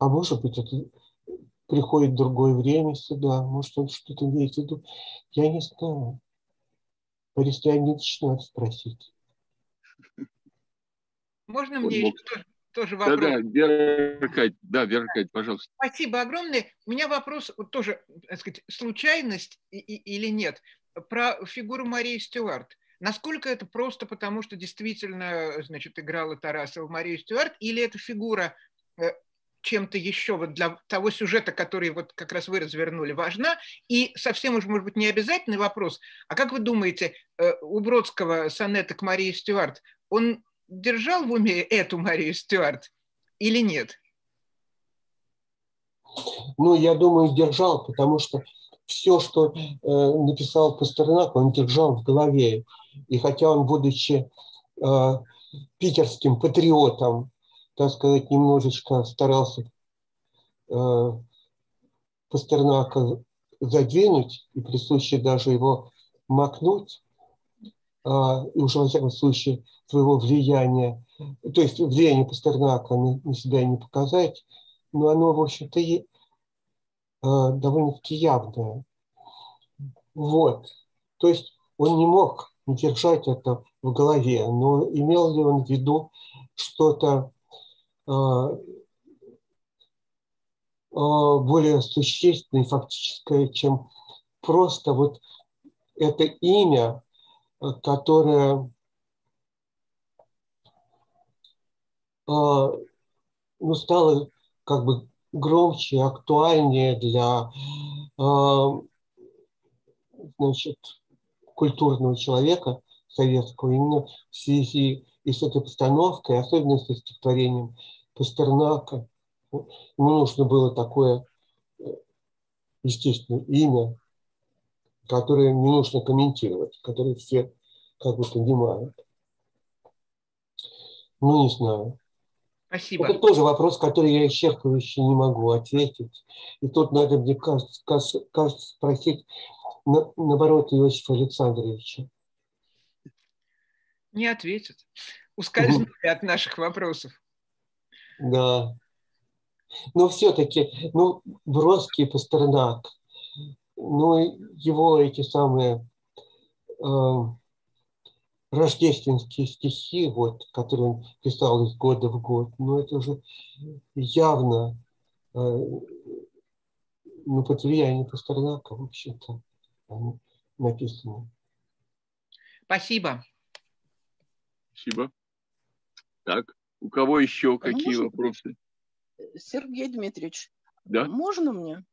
А может быть, это приходит другое время сюда, может, он что-то имеет в виду. Я не знаю. Борис Леонидович надо спросить. Можно мне еще тоже, тоже вопрос? Да, да, Вера Кать, да, Вера Кать, пожалуйста. Спасибо огромное. У меня вопрос вот тоже, так сказать, случайность и, и, или нет, про фигуру Марии Стюарт. Насколько это просто потому, что действительно, значит, играла Тарасова Марию Стюарт, или эта фигура э, чем-то еще вот для того сюжета, который вот как раз вы развернули, важна. И совсем уж, может быть, не обязательный вопрос. А как вы думаете, э, у Бродского сонета к Марии Стюарт, он держал в уме эту Марию Стюарт или нет? Ну, я думаю, держал, потому что все, что э, написал Пастернак, он держал в голове. И хотя он, будучи э, питерским патриотом, так сказать, немножечко старался э, Пастернака задвинуть и при случае даже его макнуть, э, и уже во всяком случае своего влияния, то есть влияние Пастернака на, на себя не показать, но оно, в общем-то, э, довольно-таки явное. Вот. То есть он не мог держать это в голове, но имел ли он в виду что-то более существенное и фактическое, чем просто вот это имя, которое а, ну, стало как бы громче, актуальнее для значит, культурного человека советского именно в связи и с этой постановкой, особенно со стихотворением Пастернака. Ему нужно было такое, э, естественно, имя, которое не нужно комментировать, которое все как бы понимают. Ну, не знаю. Спасибо. Это тоже вопрос, который я исчерпывающе не могу ответить. И тут надо, мне кажется, кажется спросить на, наоборот Иосифа Александровича. Не ответят. Ускользнули от наших вопросов. Да. Но все-таки, ну, Бродский Пастернак, ну, его эти самые э, рождественские стихи, вот, которые он писал из года в год, ну, это уже явно э, ну, под влиянием Пастернака, в общем-то, написаны. Спасибо. Спасибо. Так, у кого еще а какие можно? вопросы? Сергей Дмитриевич, да? можно мне?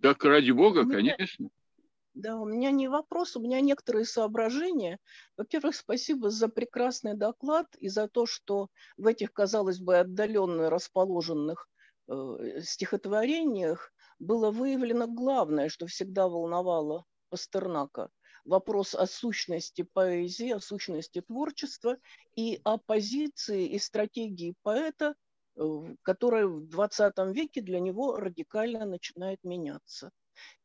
Так, ради бога, меня, конечно. Да, у меня не вопрос, у меня некоторые соображения. Во-первых, спасибо за прекрасный доклад и за то, что в этих, казалось бы, отдаленно расположенных э, стихотворениях было выявлено главное, что всегда волновало Пастернака вопрос о сущности поэзии, о сущности творчества и о позиции и стратегии поэта, э, которая в 20 веке для него радикально начинает меняться.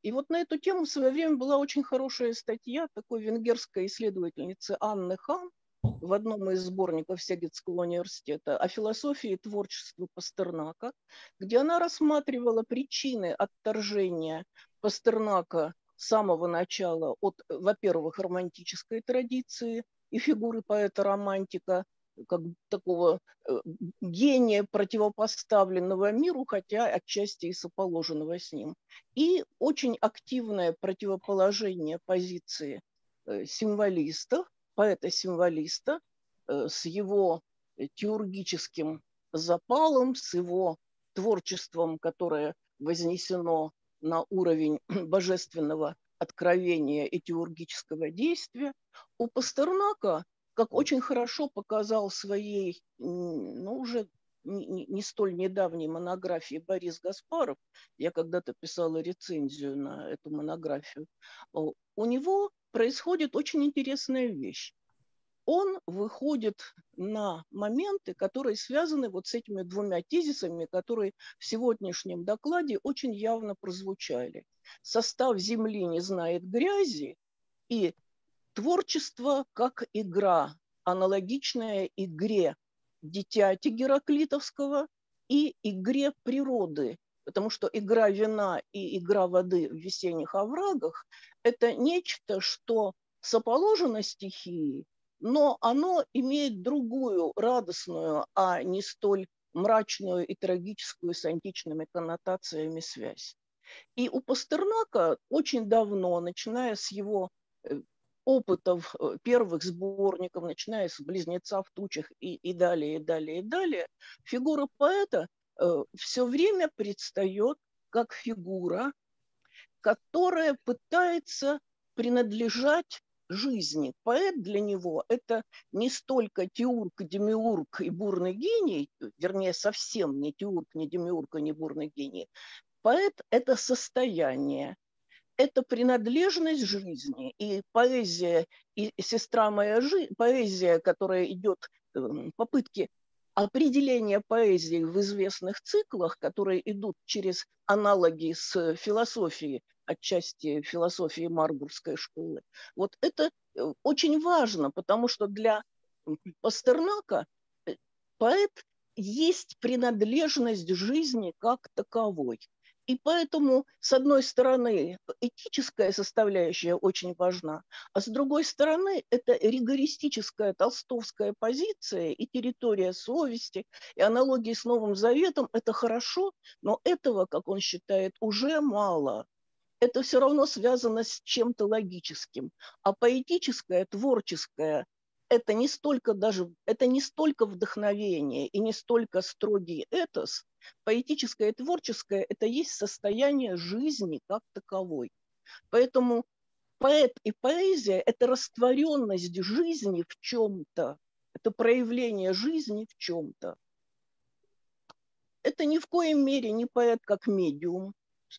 И вот на эту тему в свое время была очень хорошая статья такой венгерской исследовательницы Анны Хан в одном из сборников Сегетского университета о философии и творчестве Пастернака, где она рассматривала причины отторжения Пастернака с самого начала от, во-первых, романтической традиции и фигуры поэта-романтика, как такого э, гения, противопоставленного миру, хотя отчасти и соположенного с ним. И очень активное противоположение позиции э, символистов, поэта-символиста э, с его теургическим запалом, с его творчеством, которое вознесено на уровень божественного откровения и теургического действия. У Пастернака, как очень хорошо показал своей, ну, уже не, не столь недавней монографии Борис Гаспаров, я когда-то писала рецензию на эту монографию, у него происходит очень интересная вещь он выходит на моменты, которые связаны вот с этими двумя тезисами, которые в сегодняшнем докладе очень явно прозвучали. Состав Земли не знает грязи и творчество как игра, аналогичная игре дитяти Гераклитовского и игре природы, потому что игра вина и игра воды в весенних оврагах – это нечто, что соположено стихии, но оно имеет другую радостную, а не столь мрачную и трагическую с античными коннотациями связь. И у Пастернака очень давно, начиная с его э, опытов э, первых сборников, начиная с «Близнеца в тучах» и, и далее, и далее, и далее, фигура поэта э, все время предстает как фигура, которая пытается принадлежать жизни. Поэт для него – это не столько теург, демиург и бурный гений, вернее, совсем не теург, не демиург, не бурный гений. Поэт – это состояние, это принадлежность жизни. И поэзия, и сестра моя жизнь, поэзия, которая идет, эм, попытки определения поэзии в известных циклах, которые идут через аналоги с философией, отчасти философии Марбургской школы. Вот это э, очень важно, потому что для Пастернака э, поэт есть принадлежность жизни как таковой. И поэтому, с одной стороны, этическая составляющая очень важна, а с другой стороны, это ригористическая толстовская позиция и территория совести, и аналогии с Новым Заветом – это хорошо, но этого, как он считает, уже мало это все равно связано с чем-то логическим. А поэтическое, творческое – это не столько даже, это не столько вдохновение и не столько строгий этос. Поэтическое и творческое – это есть состояние жизни как таковой. Поэтому поэт и поэзия – это растворенность жизни в чем-то, это проявление жизни в чем-то. Это ни в коем мере не поэт как медиум,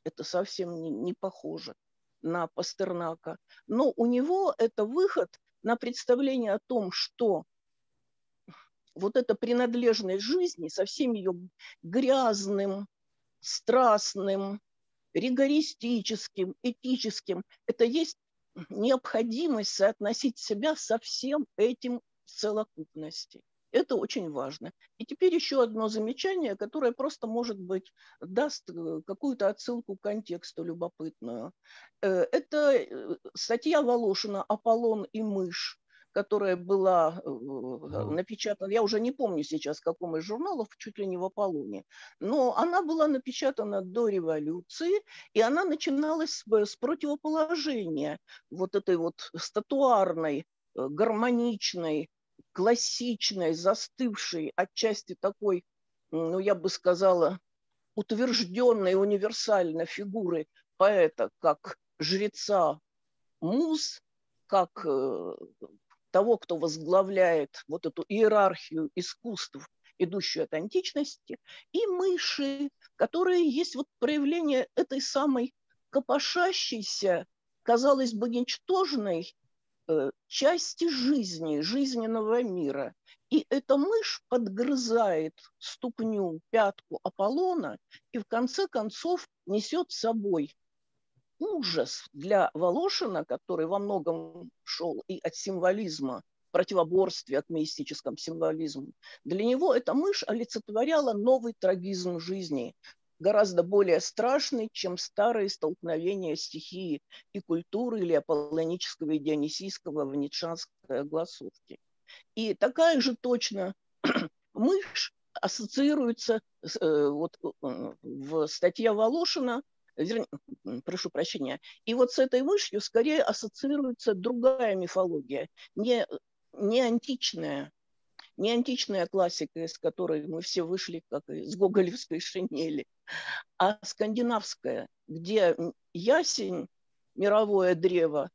это совсем не, не похоже на Пастернака. Но у него это выход на представление о том, что вот эта принадлежность жизни со всем ее грязным, страстным, ригористическим, этическим, это есть необходимость соотносить себя со всем этим в целокупности. Это очень важно. И теперь еще одно замечание, которое просто, может быть, даст э, какую-то отсылку к контексту любопытную. Э, это э, статья Волошина «Аполлон и мышь», которая была напечатана, я уже не помню сейчас, в каком из журналов, чуть ли не в Аполлоне, но она была напечатана до революции, и она начиналась с противоположения вот этой вот статуарной, гармоничной, классичной, застывшей, отчасти такой, ну, я бы сказала, утвержденной универсально фигуры поэта, как жреца муз, как э, того, кто возглавляет вот эту иерархию искусств, идущую от античности, и мыши, которые есть вот проявление этой самой копошащейся, казалось бы, ничтожной части жизни, жизненного мира. И эта мышь подгрызает ступню, пятку Аполлона и в конце концов несет с собой ужас для Волошина, который во многом шел и от символизма, противоборстве от мистическом символизму. Для него эта мышь олицетворяла новый трагизм жизни, гораздо более страшный, чем старые столкновения стихии и культуры или аполлонического и дионисийского в ницшанской огласовке. И такая же точно мышь ассоциируется э, вот, э, в статье Волошина, вернее, прошу прощения, и вот с этой мышью скорее ассоциируется другая мифология, не, не античная, не античная классика, из которой мы все вышли, как из гоголевской шинели, а скандинавская, где ясень, мировое древо,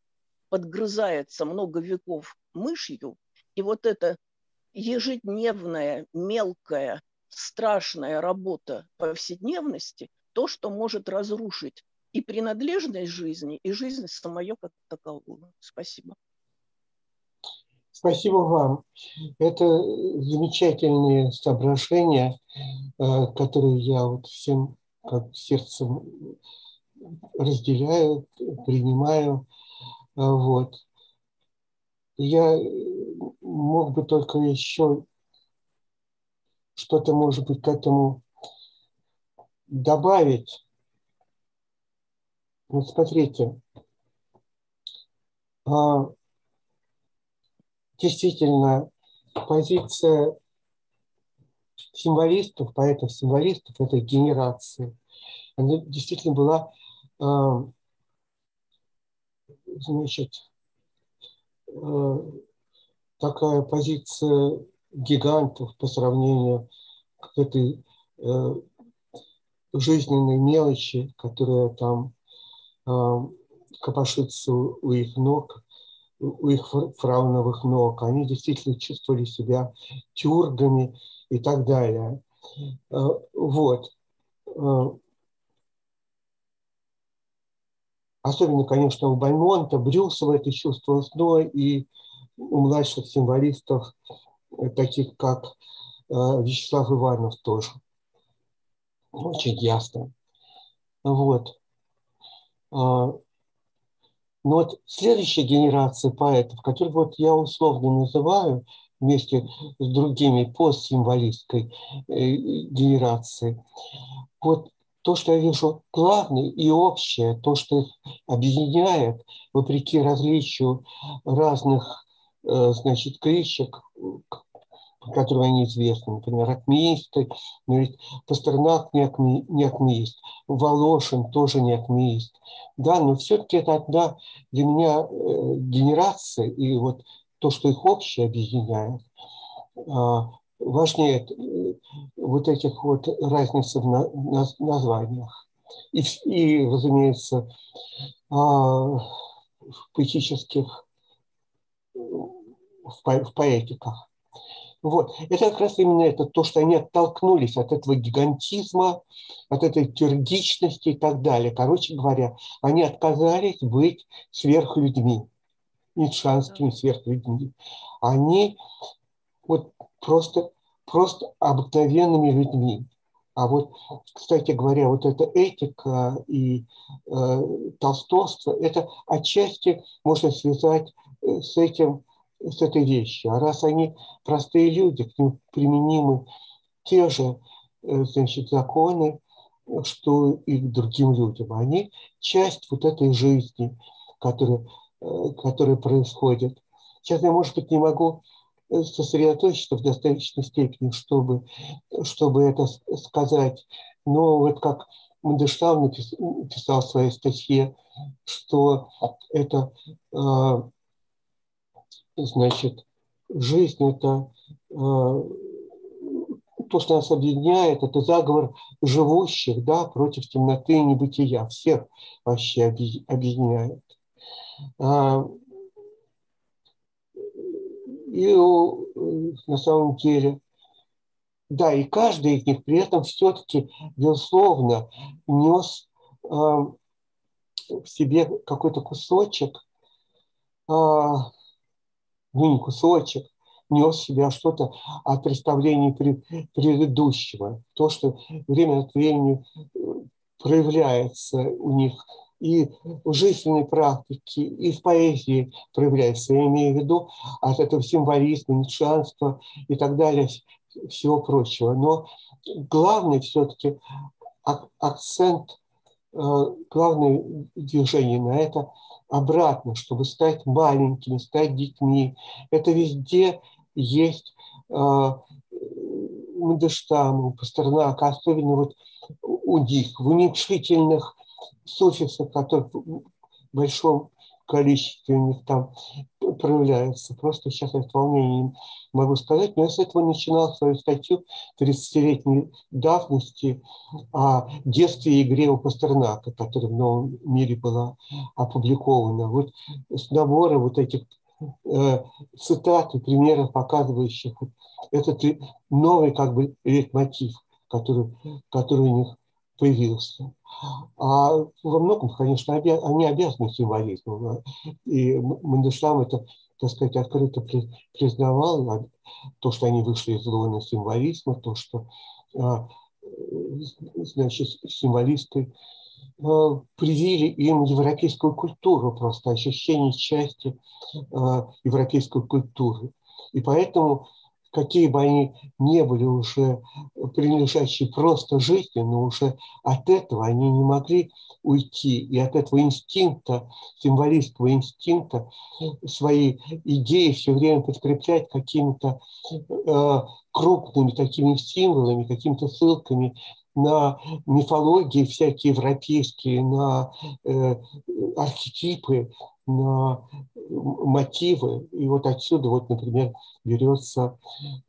подгрызается много веков мышью, и вот эта ежедневная, мелкая, страшная работа повседневности, то, что может разрушить и принадлежность жизни, и жизнь самое как таковую. Спасибо. Спасибо вам. Это замечательные соображения, э, которые я вот всем как сердцем разделяю, принимаю. Э, вот. Я мог бы только еще что-то, может быть, к этому добавить, вот смотрите, а, действительно позиция символистов, поэтов-символистов этой генерации, она действительно была, а, значит, а, такая позиция гигантов по сравнению к этой э, жизненной мелочи, которая там копошится у их ног, у их фрауновых ног. Они действительно чувствовали себя тюргами и так далее. Э, вот. Э, особенно, конечно, у Бальмонта, Брюсова это чувствовалось, и у младших символистов, э, таких как Вячеслав Иванов тоже. Очень ясно. Вот. Но вот следующая генерация поэтов, которых вот я условно называю вместе с другими постсимволистской э, генерацией, вот то, что я вижу главное и общее, то, что их объединяет, вопреки различию разных э, значит, кличек, которым они например, акмеисты, но ведь Пастернак не, акме, не акмеист, Волошин тоже не акмеист. Да, но все-таки это одна для меня э, генерация, и вот то, что их общее объединяет, а, важнее э, вот этих вот разниц в названиях. И, и разумеется, а, в поэтических, в поэтиках. Вот. Это как раз именно это, то, что они оттолкнулись от этого гигантизма, от этой твердичности и так далее. Короче говоря, они отказались быть сверхлюдьми, ницшанскими сверхлюдьми. Они вот просто, просто обыкновенными людьми. А вот, кстати говоря, вот эта этика и э, толстовство, это отчасти можно связать э, с этим с этой вещью. А раз они простые люди, к ним применимы те же э, значит, законы, что и к другим людям. Они часть вот этой жизни, которая, э, которая происходит. Сейчас я, может быть, не могу э, сосредоточиться в достаточной степени, чтобы, чтобы это сказать. Но вот как Мандельштам написал в своей статье, что это Значит, жизнь – это э, то, что нас объединяет, это заговор живущих да, против темноты и небытия. Всех вообще объединяет. А, и на самом деле, да, и каждый из них при этом все-таки, безусловно, нес а, в себе какой-то кусочек не кусочек, нес в себя что-то от представлений предыдущего. То, что время от времени э, проявляется у них и в жизненной практике, и в поэзии проявляется. Я имею в виду от этого символизма, ницшанства и так далее, всего прочего. Но главный все-таки акцент, э, главное движение на это – обратно, чтобы стать маленькими, стать детьми. Это везде есть э, Мандельштам, у Пастернака, особенно вот у них, в уменьшительных суффиксах, которые в большом количестве у них там проявляется. Просто сейчас я от волнения могу сказать. Но я с этого начинал свою статью 30-летней давности о детстве и игре у Пастернака, которая в «Новом мире» была опубликована. Вот с набора вот этих э, цитат и примеров, показывающих этот новый как бы лейтмотив, который, который у них появился. А во многом, конечно, они обязаны символизму. И Мандельштам это, так сказать, открыто признавал, а то, что они вышли из зоны символизма, то, что а, значит, символисты а, привили им европейскую культуру, просто ощущение части европейской культуры. И поэтому какие бы они не были уже принадлежащие просто жизни, но уже от этого они не могли уйти. И от этого инстинкта, символистского инстинкта, свои идеи все время подкреплять какими-то э, крупными такими символами, какими-то ссылками на мифологии всякие европейские, на э, архетипы, на мотивы. И вот отсюда, вот, например, берется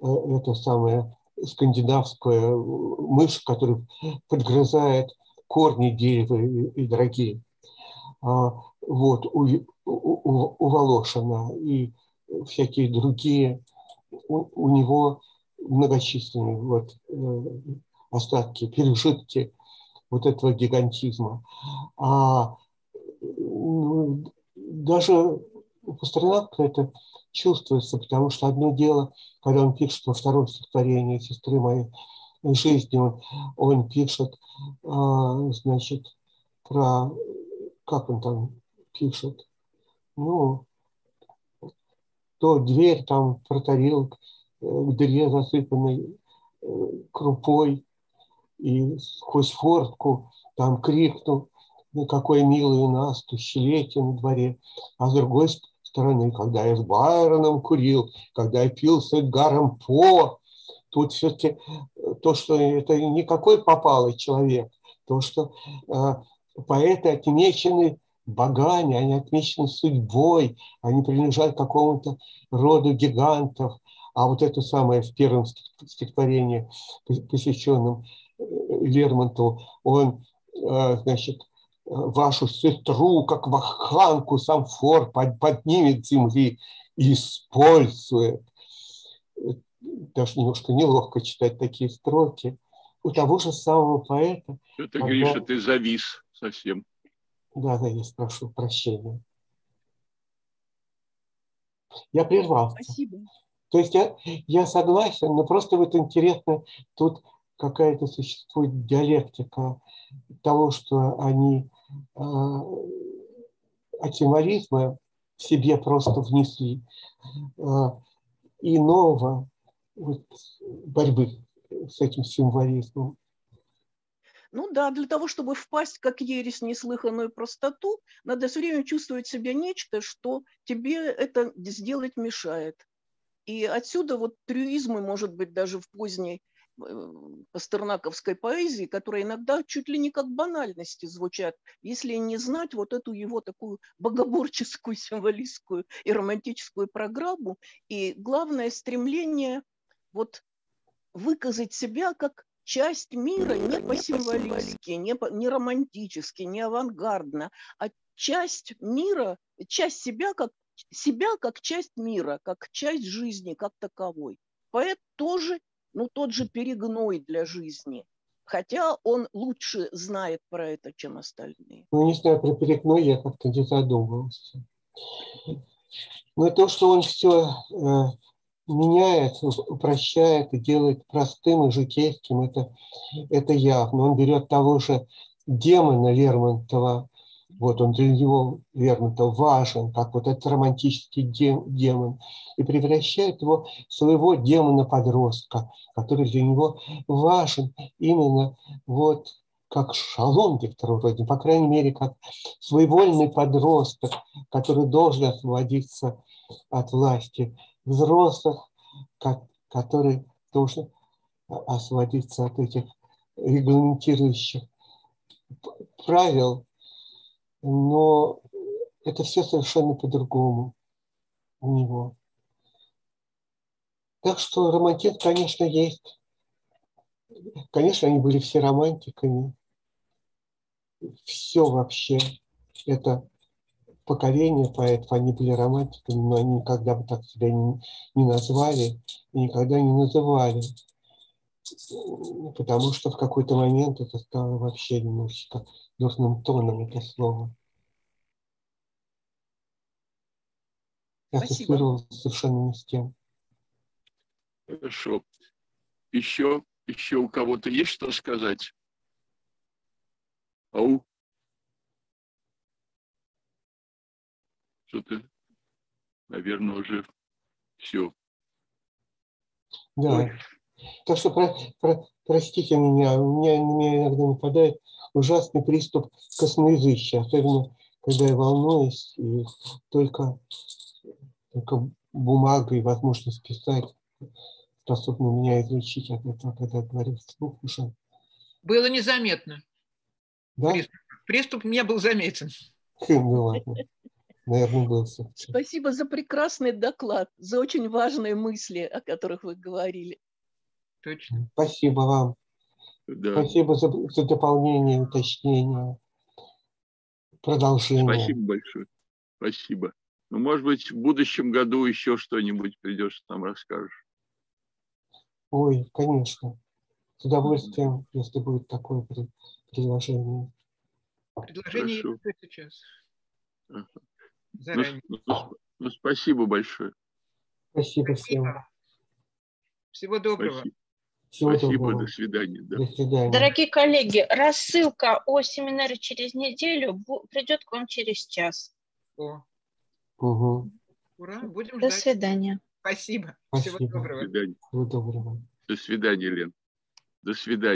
э, это самое скандинавская мышь, которая подгрызает корни дерева и, и дорогие. А, вот, у, у, у Волошина и всякие другие, у, у него многочисленные вот, э, остатки, пережитки вот этого гигантизма. А даже у Пастернака это чувствуется, потому что одно дело, когда он пишет во втором стихотворении «Сестры моей жизни», он, он пишет, а, значит, про, как он там пишет, ну, то дверь там протарил к дыре, засыпанной э, крупой, и сквозь фортку там крикнул, ну, какой милый у нас тысячелетие на дворе. А с другой стороны, когда я с Байроном курил, когда я пил с Эдгаром По, тут все-таки э, то, что это никакой попалый человек, то, что э, поэты отмечены богами, они отмечены судьбой, они принадлежат какому-то роду гигантов. А вот это самое в первом стихотворении, посвященном Лермонтову, он, э, значит, вашу сестру, как ваханку, сам фор поднимет земли и использует. Даже немножко неловко читать такие строки. У того же самого поэта... Ты когда... что ты завис совсем. Да, да, я прошу прощения. Я прервался. Спасибо. То есть я, я согласен, но просто вот интересно, тут какая-то существует диалектика того, что они а, атиморизма в себе просто внесли а, и нового вот, борьбы с этим символизмом. Ну да, для того, чтобы впасть как ересь неслыханную простоту, надо все время чувствовать себя нечто, что тебе это сделать мешает. И отсюда вот трюизмы, может быть, даже в поздней Э, пастернаковской поэзии, которые иногда чуть ли не как банальности звучат, если не знать вот эту его такую богоборческую, символистскую и романтическую программу. И главное стремление вот выказать себя как часть мира не по-символистски, не, по, не романтически, не авангардно, а часть мира, часть себя как, себя как часть мира, как часть жизни, как таковой. Поэт тоже ну, тот же перегной для жизни. Хотя он лучше знает про это, чем остальные. Ну, не знаю, про перегной я как-то не задумывался. Но то, что он все э, меняет, упрощает и делает простым и житейским, это, это явно. Он берет того же демона Лермонтова, вот он для него, верно-то, важен, как вот этот романтический демон, и превращает его в своего демона-подростка, который для него важен именно вот как шалом Виктора вроде, по крайней мере, как своевольный подросток, который должен освободиться от власти взрослых, который должен освободиться от этих регламентирующих правил, но это все совершенно по-другому у него. Так что романтизм, конечно, есть. Конечно, они были все романтиками. Все вообще. Это поколение поэтов, они были романтиками, но они никогда бы так себя не, не назвали и никогда не называли. Потому что в какой-то момент это стало вообще немножечко дурным тоном это слово. Я ассоциировал совершенно не с тем. Хорошо. Еще, еще у кого-то есть что сказать? Ау? Что-то, наверное, уже все. Да. Ой. Так что про- про- простите меня, у меня, на меня иногда нападает ужасный приступ косноязычия, особенно когда я волнуюсь, и только, только бумага и возможность писать способны меня излечить от этого, когда говорю вслух уже. Было незаметно. Да? Приступ. Приступ не был заметен. Ну ладно. Наверное, был. Спасибо за прекрасный доклад, за очень важные мысли, о которых вы говорили. Точно. Спасибо вам. Да. Спасибо за, за дополнение, уточнение, продолжение. Спасибо большое. Спасибо. Ну, может быть, в будущем году еще что-нибудь придешь, нам расскажешь. Ой, конечно. С удовольствием, если будет такое пред- предложение. Предложение Хорошо. есть сейчас. Ага. Ну, Заранее. с- ну, ну, спасибо большое. Спасибо всем. Спасибо. Всего доброго. Спасибо. Всего Спасибо. доброго. До свидания. Да. До свидания. Дорогие коллеги, рассылка о семинаре через неделю придет к вам через час. О, Угу. ура, будем До ждать. свидания. Спасибо. Всего Спасибо. До доброго. свидания. Всего доброго. До свидания, Лен. До свидания.